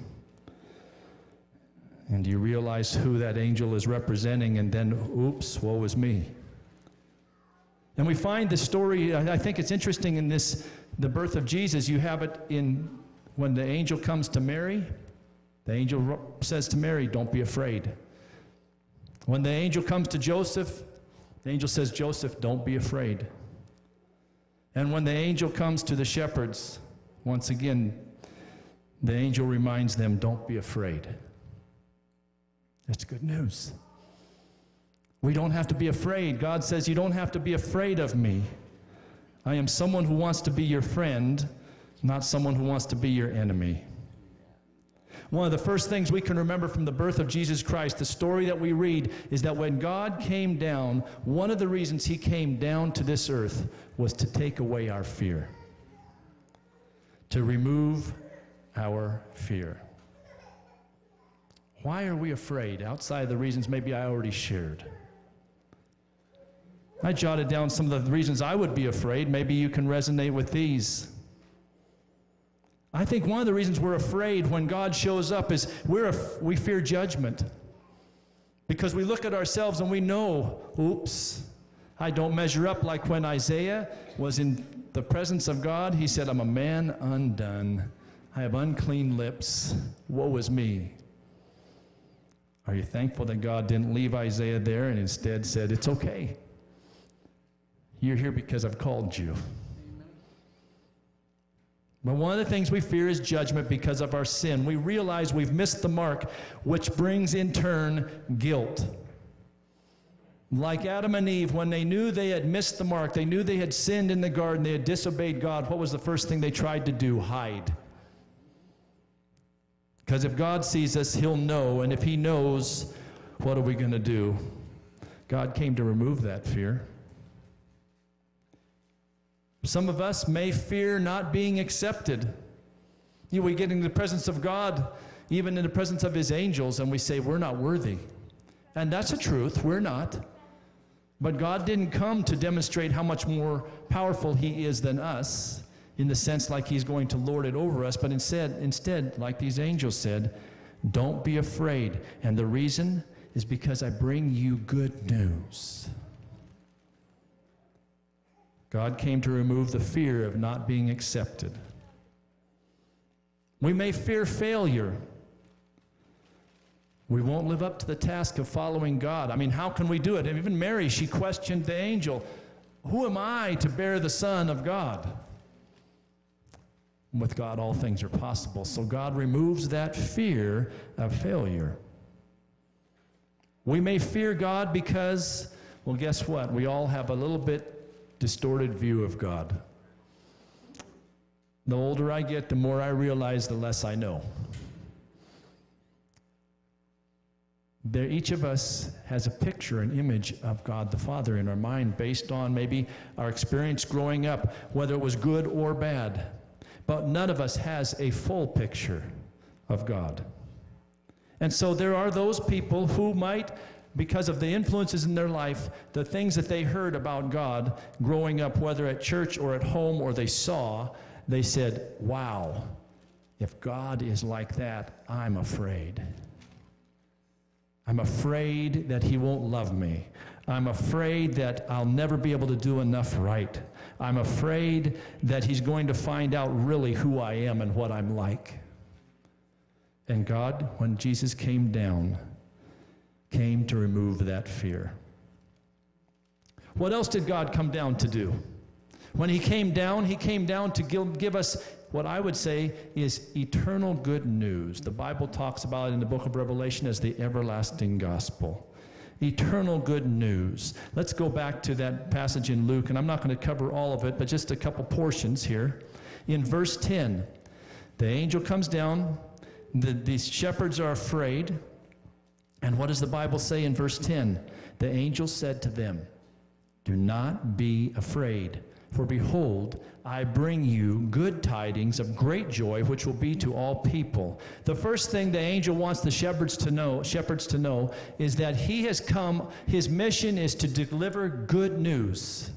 And you realize who that angel is representing, and then, oops, woe is me. And we find the story, I think it's interesting in this, the birth of Jesus. You have it in when the angel comes to Mary, the angel says to Mary, Don't be afraid. When the angel comes to Joseph, the angel says, Joseph, don't be afraid. And when the angel comes to the shepherds, once again, the angel reminds them, Don't be afraid. That's good news. We don't have to be afraid. God says, You don't have to be afraid of me. I am someone who wants to be your friend not someone who wants to be your enemy. One of the first things we can remember from the birth of Jesus Christ, the story that we read, is that when God came down, one of the reasons he came down to this earth was to take away our fear, to remove our fear. Why are we afraid outside of the reasons maybe I already shared? I jotted down some of the reasons I would be afraid. Maybe you can resonate with these. I think one of the reasons we're afraid when God shows up is we're af- we fear judgment. Because we look at ourselves and we know, oops, I don't measure up like when Isaiah was in the presence of God. He said, I'm a man undone. I have unclean lips. Woe is me. Are you thankful that God didn't leave Isaiah there and instead said, It's okay? You're here because I've called you. But one of the things we fear is judgment because of our sin. We realize we've missed the mark, which brings in turn guilt. Like Adam and Eve, when they knew they had missed the mark, they knew they had sinned in the garden, they had disobeyed God, what was the first thing they tried to do? Hide. Because if God sees us, He'll know, and if He knows, what are we going to do? God came to remove that fear. Some of us may fear not being accepted. You know, we get in the presence of God, even in the presence of His angels, and we say, We're not worthy. And that's a truth, we're not. But God didn't come to demonstrate how much more powerful He is than us, in the sense like He's going to lord it over us, but instead, instead, like these angels said, don't be afraid. And the reason is because I bring you good news. God came to remove the fear of not being accepted. We may fear failure. We won't live up to the task of following God. I mean, how can we do it? And even Mary, she questioned the angel Who am I to bear the Son of God? With God, all things are possible. So God removes that fear of failure. We may fear God because, well, guess what? We all have a little bit distorted view of God. The older I get, the more I realize, the less I know. There, each of us has a picture, an image of God the Father in our mind based on maybe our experience growing up, whether it was good or bad. But none of us has a full picture of God. And so there are those people who might, because of the influences in their life, the things that they heard about God growing up, whether at church or at home or they saw, they said, Wow, if God is like that, I'm afraid. I'm afraid that He won't love me. I'm afraid that I'll never be able to do enough right. I'm afraid that He's going to find out really who I am and what I'm like. And God, when Jesus came down, came to remove that fear. What else did God come down to do? When He came down, He came down to give, give us what I would say is eternal good news. The Bible talks about it in the book of Revelation as the everlasting gospel. Eternal good news. Let's go back to that passage in Luke, and I'm not going to cover all of it, but just a couple portions here. In verse 10, the angel comes down, the, these shepherds are afraid. And what does the Bible say in verse 10? The angel said to them, Do not be afraid. For behold, I bring you good tidings of great joy, which will be to all people. The first thing the angel wants the shepherds to know, shepherds to know, is that he has come, his mission is to deliver good news.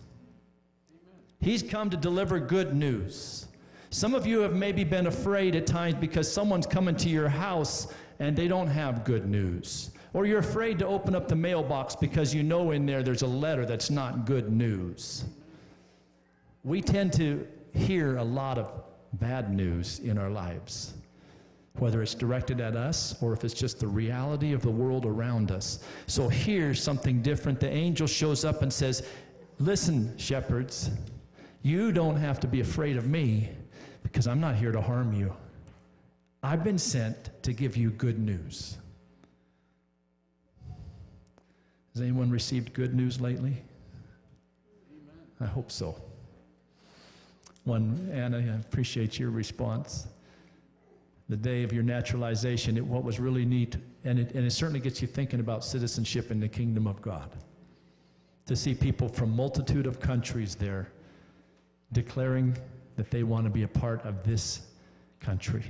He's come to deliver good news. Some of you have maybe been afraid at times because someone's coming to your house and they don't have good news. Or you're afraid to open up the mailbox because you know in there there's a letter that's not good news we tend to hear a lot of bad news in our lives, whether it's directed at us or if it's just the reality of the world around us. So here's something different. The angel shows up and says, Listen, shepherds, you don't have to be afraid of me because I'm not here to harm you. I've been sent to give you good news. Has anyone received good news lately? I hope so. One, Anna, I appreciate your response. The day of your naturalization, it, what was really neat, and it, and it certainly gets you thinking about citizenship in the kingdom of God. To see people from multitude of countries there declaring that they want to be a part of this country.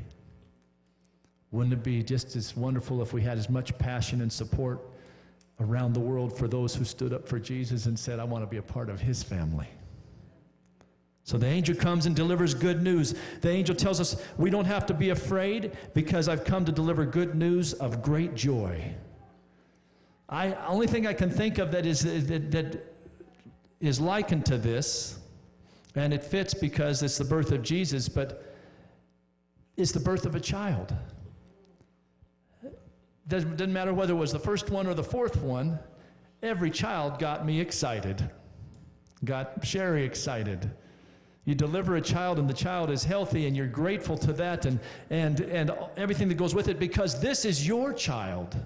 Wouldn't it be just as wonderful if we had as much passion and support around the world for those who stood up for Jesus and said, I want to be a part of his family? So the angel comes and delivers good news. The angel tells us we don't have to be afraid because I've come to deliver good news of great joy. I only thing I can think of that is uh, that, that is likened to this, and it fits because it's the birth of Jesus, but it's the birth of a child. Doesn't, doesn't matter whether it was the first one or the fourth one, every child got me excited, got Sherry excited. You deliver a child and the child is healthy and you're grateful to that and, and, and everything that goes with it because this is your child.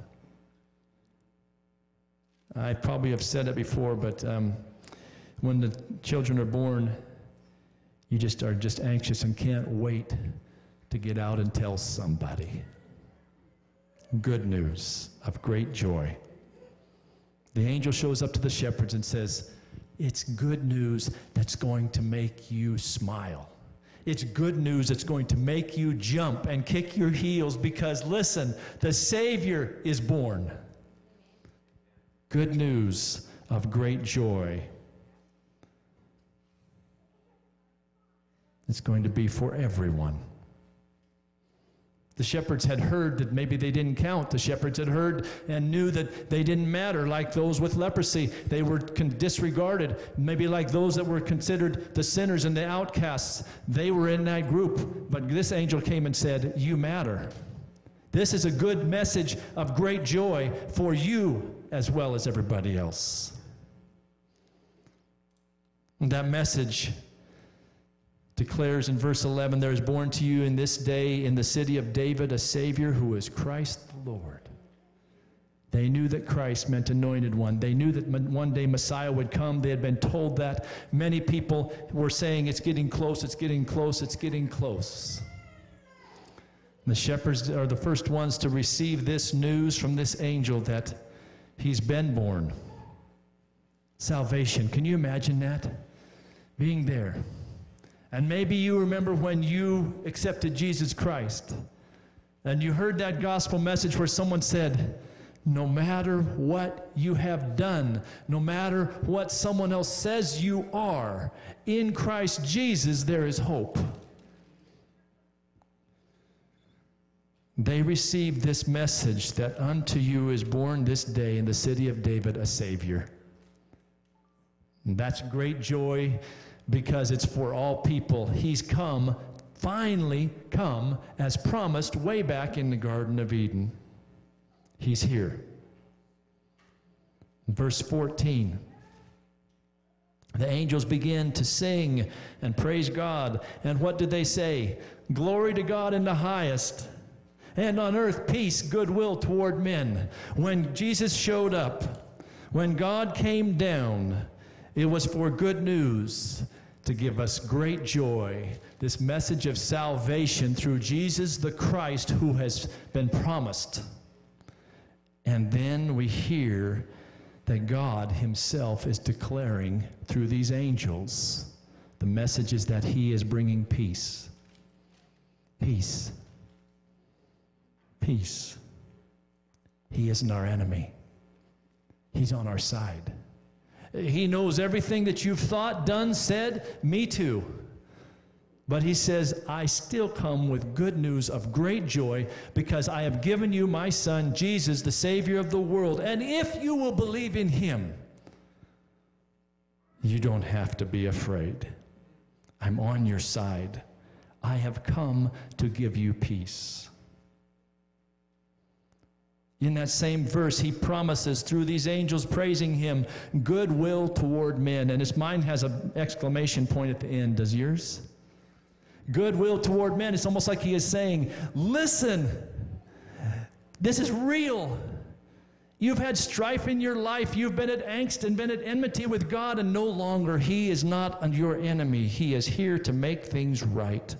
I probably have said it before, but um, when the children are born, you just are just anxious and can't wait to get out and tell somebody. Good news of great joy. The angel shows up to the shepherds and says, It's good news that's going to make you smile. It's good news that's going to make you jump and kick your heels because, listen, the Savior is born. Good news of great joy. It's going to be for everyone. The shepherds had heard that maybe they didn't count. The shepherds had heard and knew that they didn't matter, like those with leprosy. They were disregarded. Maybe like those that were considered the sinners and the outcasts. They were in that group. But this angel came and said, You matter. This is a good message of great joy for you as well as everybody else. And that message declares in verse 11 There is born to you in this day in the city of David a Savior who is Christ the Lord. They knew that Christ meant anointed one. They knew that one day Messiah would come. They had been told that. Many people were saying, It's getting close, it's getting close, it's getting close. The shepherds are the first ones to receive this news from this angel that he's been born. Salvation. Can you imagine that? Being there. And maybe you remember when you accepted Jesus Christ and you heard that gospel message where someone said, no matter what you have done, no matter what someone else says you are, in Christ Jesus there is hope. They received this message that unto you is born this day in the city of David a Savior. And that's great joy because it's for all people. He's come, finally come, as promised way back in the Garden of Eden. He's here. Verse 14. The angels begin to sing and praise God. And what did they say? Glory to God in the highest and on earth peace, goodwill toward men. When Jesus showed up, when God came down, it was for good news to give us great joy. This message of salvation through Jesus the Christ who has been promised. And then we hear that God Himself is declaring through these angels the message is that He is bringing peace. Peace peace. He isn't our enemy, He's on our side. He knows everything that you've thought, done, said. Me too. But he says, I still come with good news of great joy because I have given you my son, Jesus, the Savior of the world. And if you will believe in him, you don't have to be afraid. I'm on your side. I have come to give you peace. In that same verse, he promises through these angels praising him goodwill toward men. And his mine has an exclamation point at the end. Does yours? Goodwill toward men. It's almost like he is saying, Listen, this is real. You've had strife in your life. You've been at angst and been at enmity with God, and no longer He is not your enemy. He is here to make things right.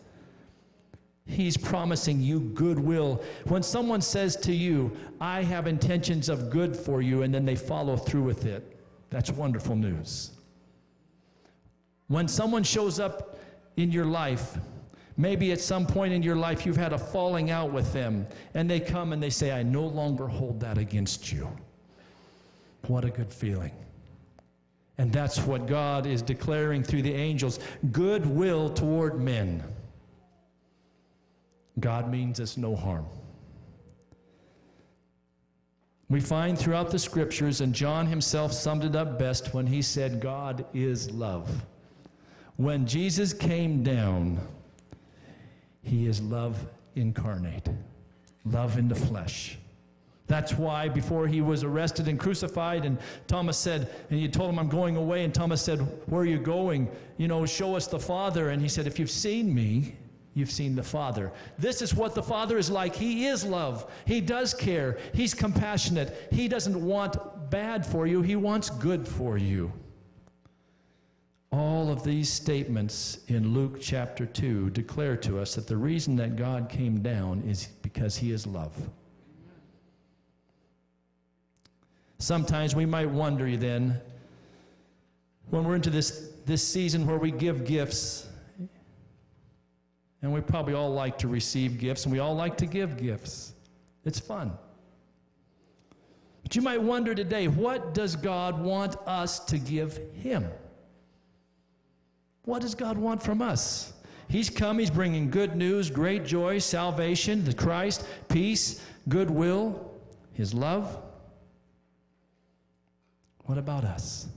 He's promising you goodwill. When someone says to you, I have intentions of good for you, and then they follow through with it, that's wonderful news. When someone shows up in your life, maybe at some point in your life you've had a falling out with them, and they come and they say, I no longer hold that against you. What a good feeling. And that's what God is declaring through the angels goodwill toward men. God means us no harm. We find throughout the scriptures, and John himself summed it up best when he said, God is love. When Jesus came down, he is love incarnate, love in the flesh. That's why before he was arrested and crucified, and Thomas said, and he told him, I'm going away. And Thomas said, Where are you going? You know, show us the Father. And he said, If you've seen me, you've seen the Father. This is what the Father is like. He is love. He does care. He's compassionate. He doesn't want bad for you, He wants good for you. All of these statements in Luke chapter 2 declare to us that the reason that God came down is because He is love. Sometimes we might wonder then, when we're into this, this season where we give gifts, and we probably all like to receive gifts, and we all like to give gifts. It's fun. But you might wonder today, what does God want us to give Him? What does God want from us? He's come, He's bringing good news, great joy, salvation, the Christ, peace, goodwill, His love. What about us?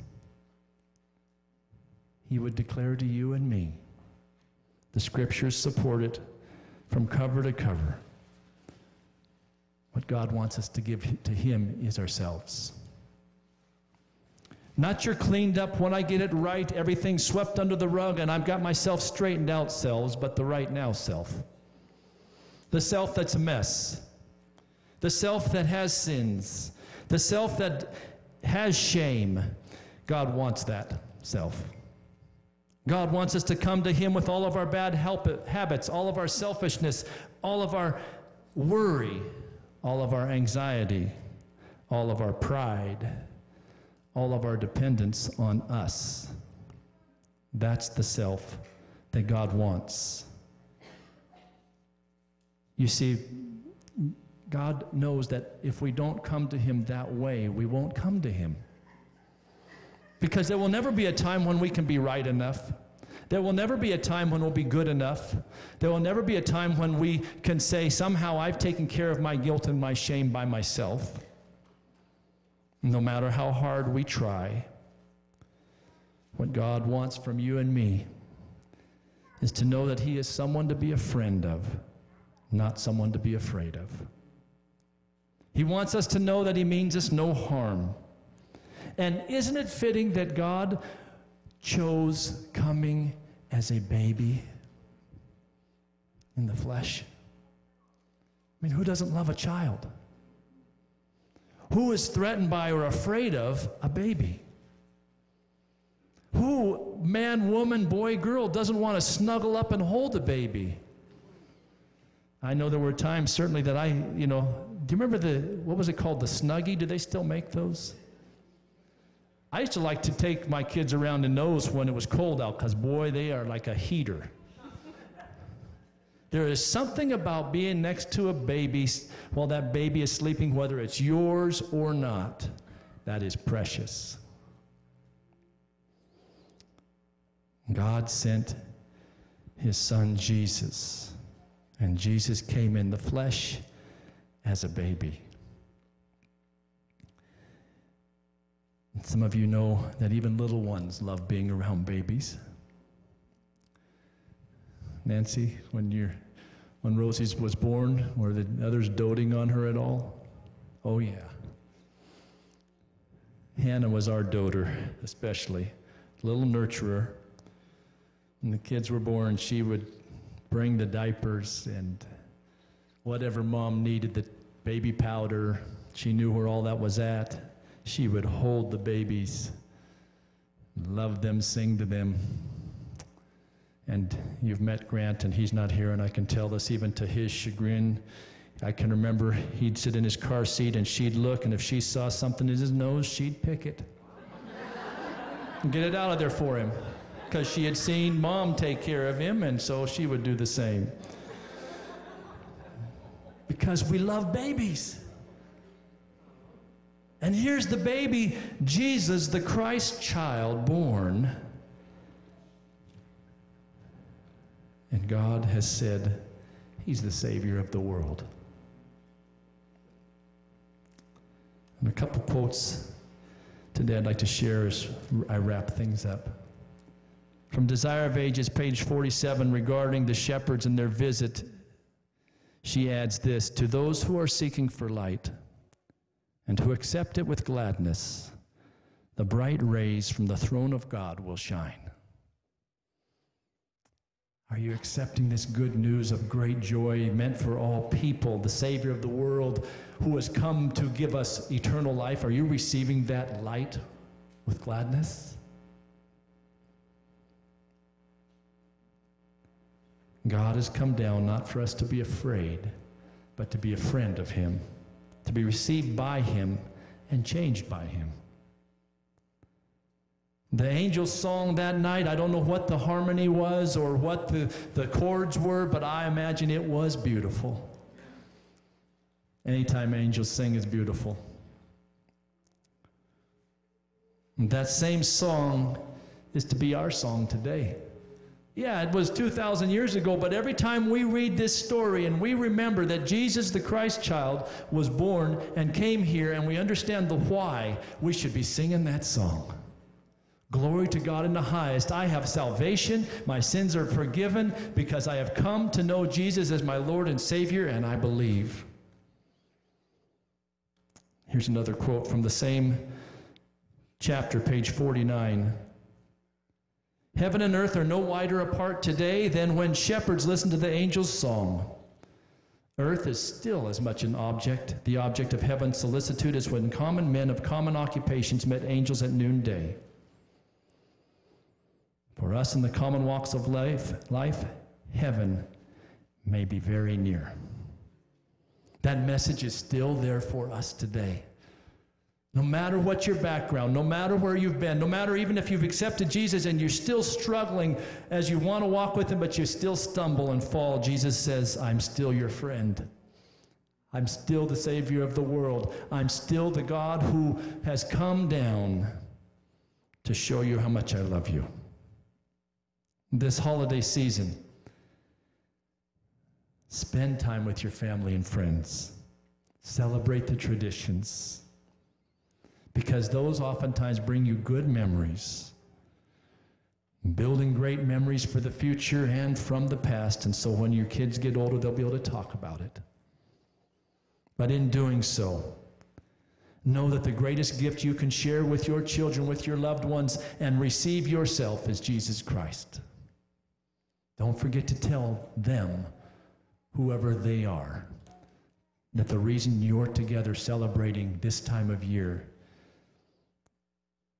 He would declare to you and me. The scriptures support it from cover to cover. What God wants us to give to Him is ourselves. Not your cleaned up, when I get it right, everything swept under the rug, and I've got myself straightened out selves, but the right now self. The self that's a mess. The self that has sins. The self that has shame. God wants that self. God wants us to come to Him with all of our bad help, habits, all of our selfishness, all of our worry, all of our anxiety, all of our pride, all of our dependence on us. That's the self that God wants. You see, God knows that if we don't come to Him that way, we won't come to Him. Because there will never be a time when we can be right enough. There will never be a time when we'll be good enough. There will never be a time when we can say, somehow I've taken care of my guilt and my shame by myself. No matter how hard we try, what God wants from you and me is to know that He is someone to be a friend of, not someone to be afraid of. He wants us to know that He means us no harm. And isn't it fitting that God chose coming as a baby in the flesh? I mean, who doesn't love a child? Who is threatened by or afraid of a baby? Who, man, woman, boy, girl, doesn't want to snuggle up and hold a baby? I know there were times, certainly, that I, you know, do you remember the, what was it called, the Snuggie? Do they still make those? I used to like to take my kids around the nose when it was cold out because, boy, they are like a heater. There is something about being next to a baby while that baby is sleeping, whether it's yours or not, that is precious. God sent his son Jesus, and Jesus came in the flesh as a baby. Some of you know that even little ones love being around babies. Nancy, when you're when Rosie was born, were the others doting on her at all? Oh yeah. Hannah was our doter, especially, little nurturer. When the kids were born, she would bring the diapers and whatever mom needed, the baby powder. She knew where all that was at she would hold the babies, love them, sing to them. And you've met Grant, and he's not here, and I can tell this even to his chagrin. I can remember he'd sit in his car seat and she'd look, and if she saw something in his nose, she'd pick it and [laughs] get it out of there for him because she had seen mom take care of him, and so she would do the same. Because we love babies. And here's the baby, Jesus, the Christ child, born. And God has said, He's the Savior of the world. And a couple quotes today I'd like to share as I wrap things up. From Desire of Ages, page 47, regarding the shepherds and their visit, she adds this To those who are seeking for light and who accept it with gladness, the bright rays from the throne of God will shine. Are you accepting this good news of great joy meant for all people, the Savior of the world who has come to give us eternal life? Are you receiving that light with gladness? God has come down not for us to be afraid, but to be a friend of Him, to be received by Him and changed by Him. The angels' song that night, I don't know what the harmony was or what the, the chords were, but I imagine it was beautiful. Anytime angels sing is beautiful. And that same song is to be our song today. Yeah, it was 2,000 years ago, but every time we read this story and we remember that Jesus, the Christ child, was born and came here, and we understand the why, we should be singing that song. Glory to God in the highest. I have salvation. My sins are forgiven because I have come to know Jesus as my Lord and Savior, and I believe. Here's another quote from the same chapter, page 49. Heaven and earth are no wider apart today than when shepherds listen to the angel's song. Earth is still as much an object, the object of heaven's solicitude, as when common men of common occupations met angels at noonday. For us in the common walks of life, life, heaven may be very near. That message is still there for us today. No matter what your background, no matter where you've been, no matter even if you've accepted Jesus and you're still struggling as you want to walk with Him, but you still stumble and fall, Jesus says, I'm still your friend. I'm still the Savior of the world. I'm still the God who has come down to show you how much I love you this holiday season, spend time with your family and friends. Celebrate the traditions. Because those oftentimes bring you good memories. Building great memories for the future and from the past. And so when your kids get older, they'll be able to talk about it. But in doing so, know that the greatest gift you can share with your children, with your loved ones, and receive yourself is Jesus Christ. Don't forget to tell them, whoever they are, that the reason you're together celebrating this time of year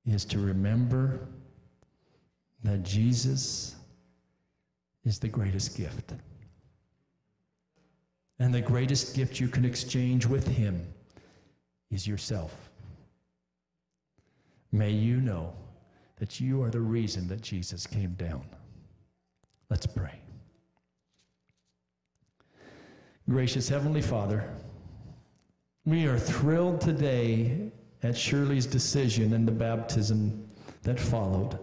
is to remember that Jesus is the greatest gift. And the greatest gift you can exchange with Him is yourself. May you know that you are the reason that Jesus came down. Let's pray. Gracious Heavenly Father, we are thrilled today at Shirley's decision and the baptism that followed.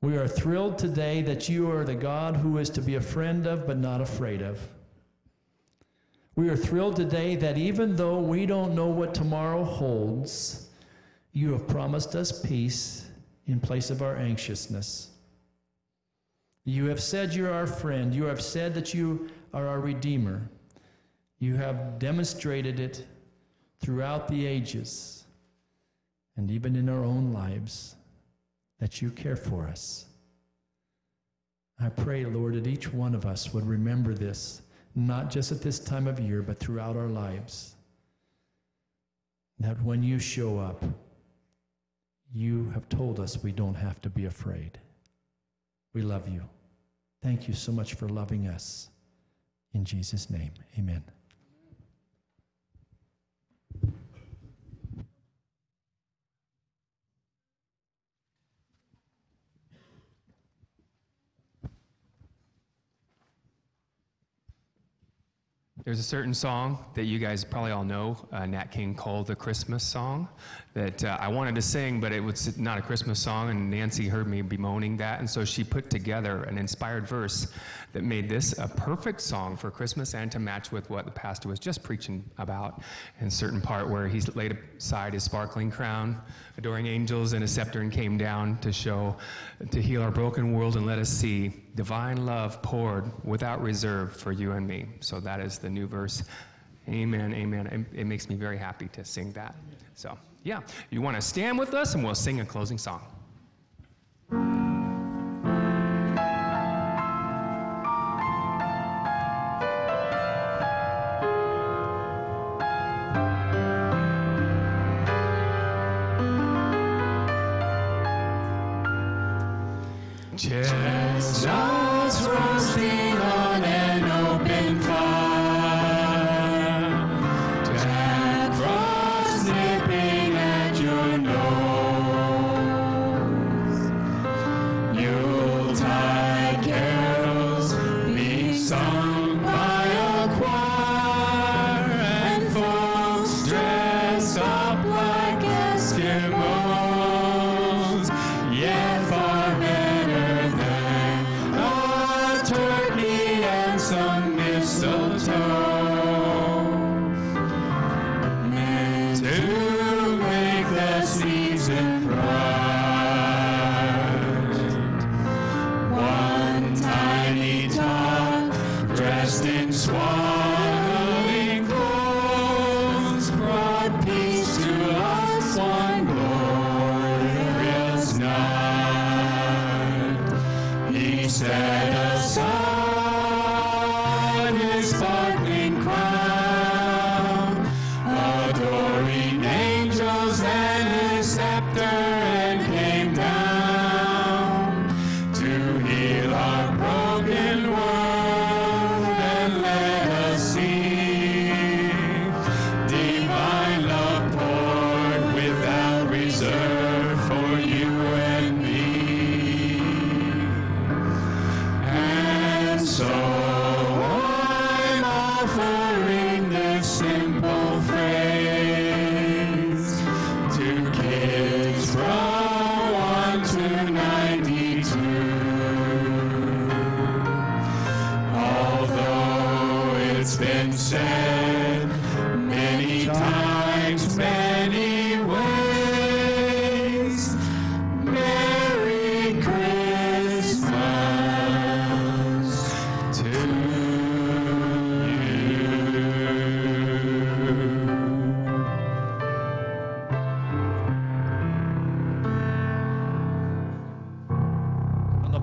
We are thrilled today that you are the God who is to be a friend of but not afraid of. We are thrilled today that even though we don't know what tomorrow holds, you have promised us peace in place of our anxiousness. You have said you're our friend. You have said that you are our Redeemer. You have demonstrated it throughout the ages and even in our own lives that you care for us. I pray, Lord, that each one of us would remember this, not just at this time of year, but throughout our lives. That when you show up, you have told us we don't have to be afraid. We love you. Thank you so much for loving us. In Jesus' name, amen. There's a certain song that you guys probably all know, uh, Nat King Cole, the Christmas song, that uh, I wanted to sing, but it was not a Christmas song, and Nancy heard me bemoaning that, and so she put together an inspired verse that made this a perfect song for Christmas and to match with what the pastor was just preaching about in a certain part where he's laid aside his sparkling crown, adoring angels, and a scepter and came down to show, to heal our broken world and let us see divine love poured without reserve for you and me. So that is the new verse. Amen, amen. It makes me very happy to sing that. So, yeah, you want to stand with us and we'll sing a closing song.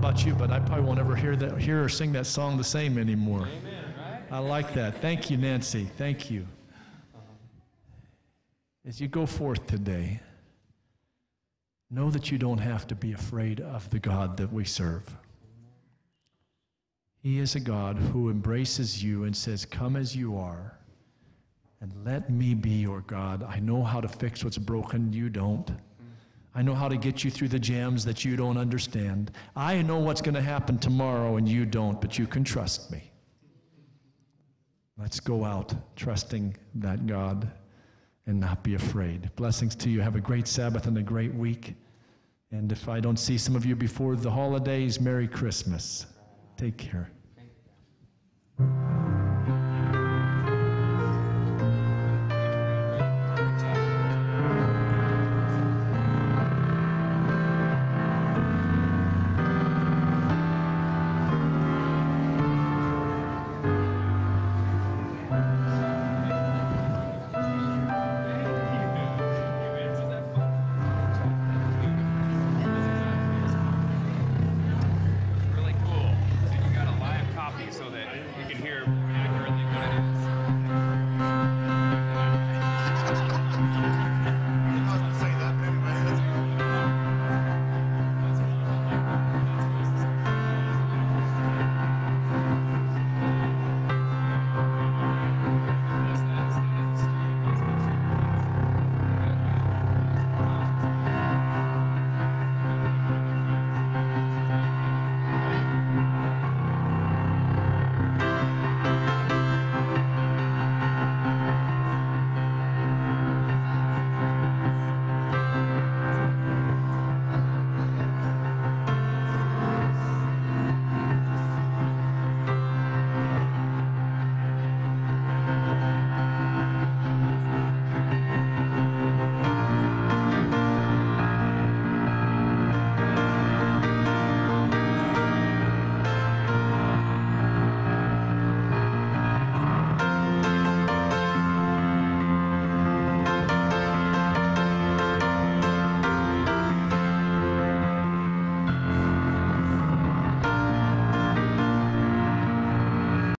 About you, but I probably won't ever hear that, hear or sing that song the same anymore. I like that. Thank you, Nancy. Thank you. As you go forth today, know that you don't have to be afraid of the God that we serve. He is a God who embraces you and says, Come as you are, and let me be your God. I know how to fix what's broken, you don't. I know how to get you through the jams that you don't understand. I know what's going to happen tomorrow and you don't, but you can trust me. Let's go out trusting that God and not be afraid. Blessings to you. Have a great Sabbath and a great week. And if I don't see some of you before the holidays, Merry Christmas. Take care.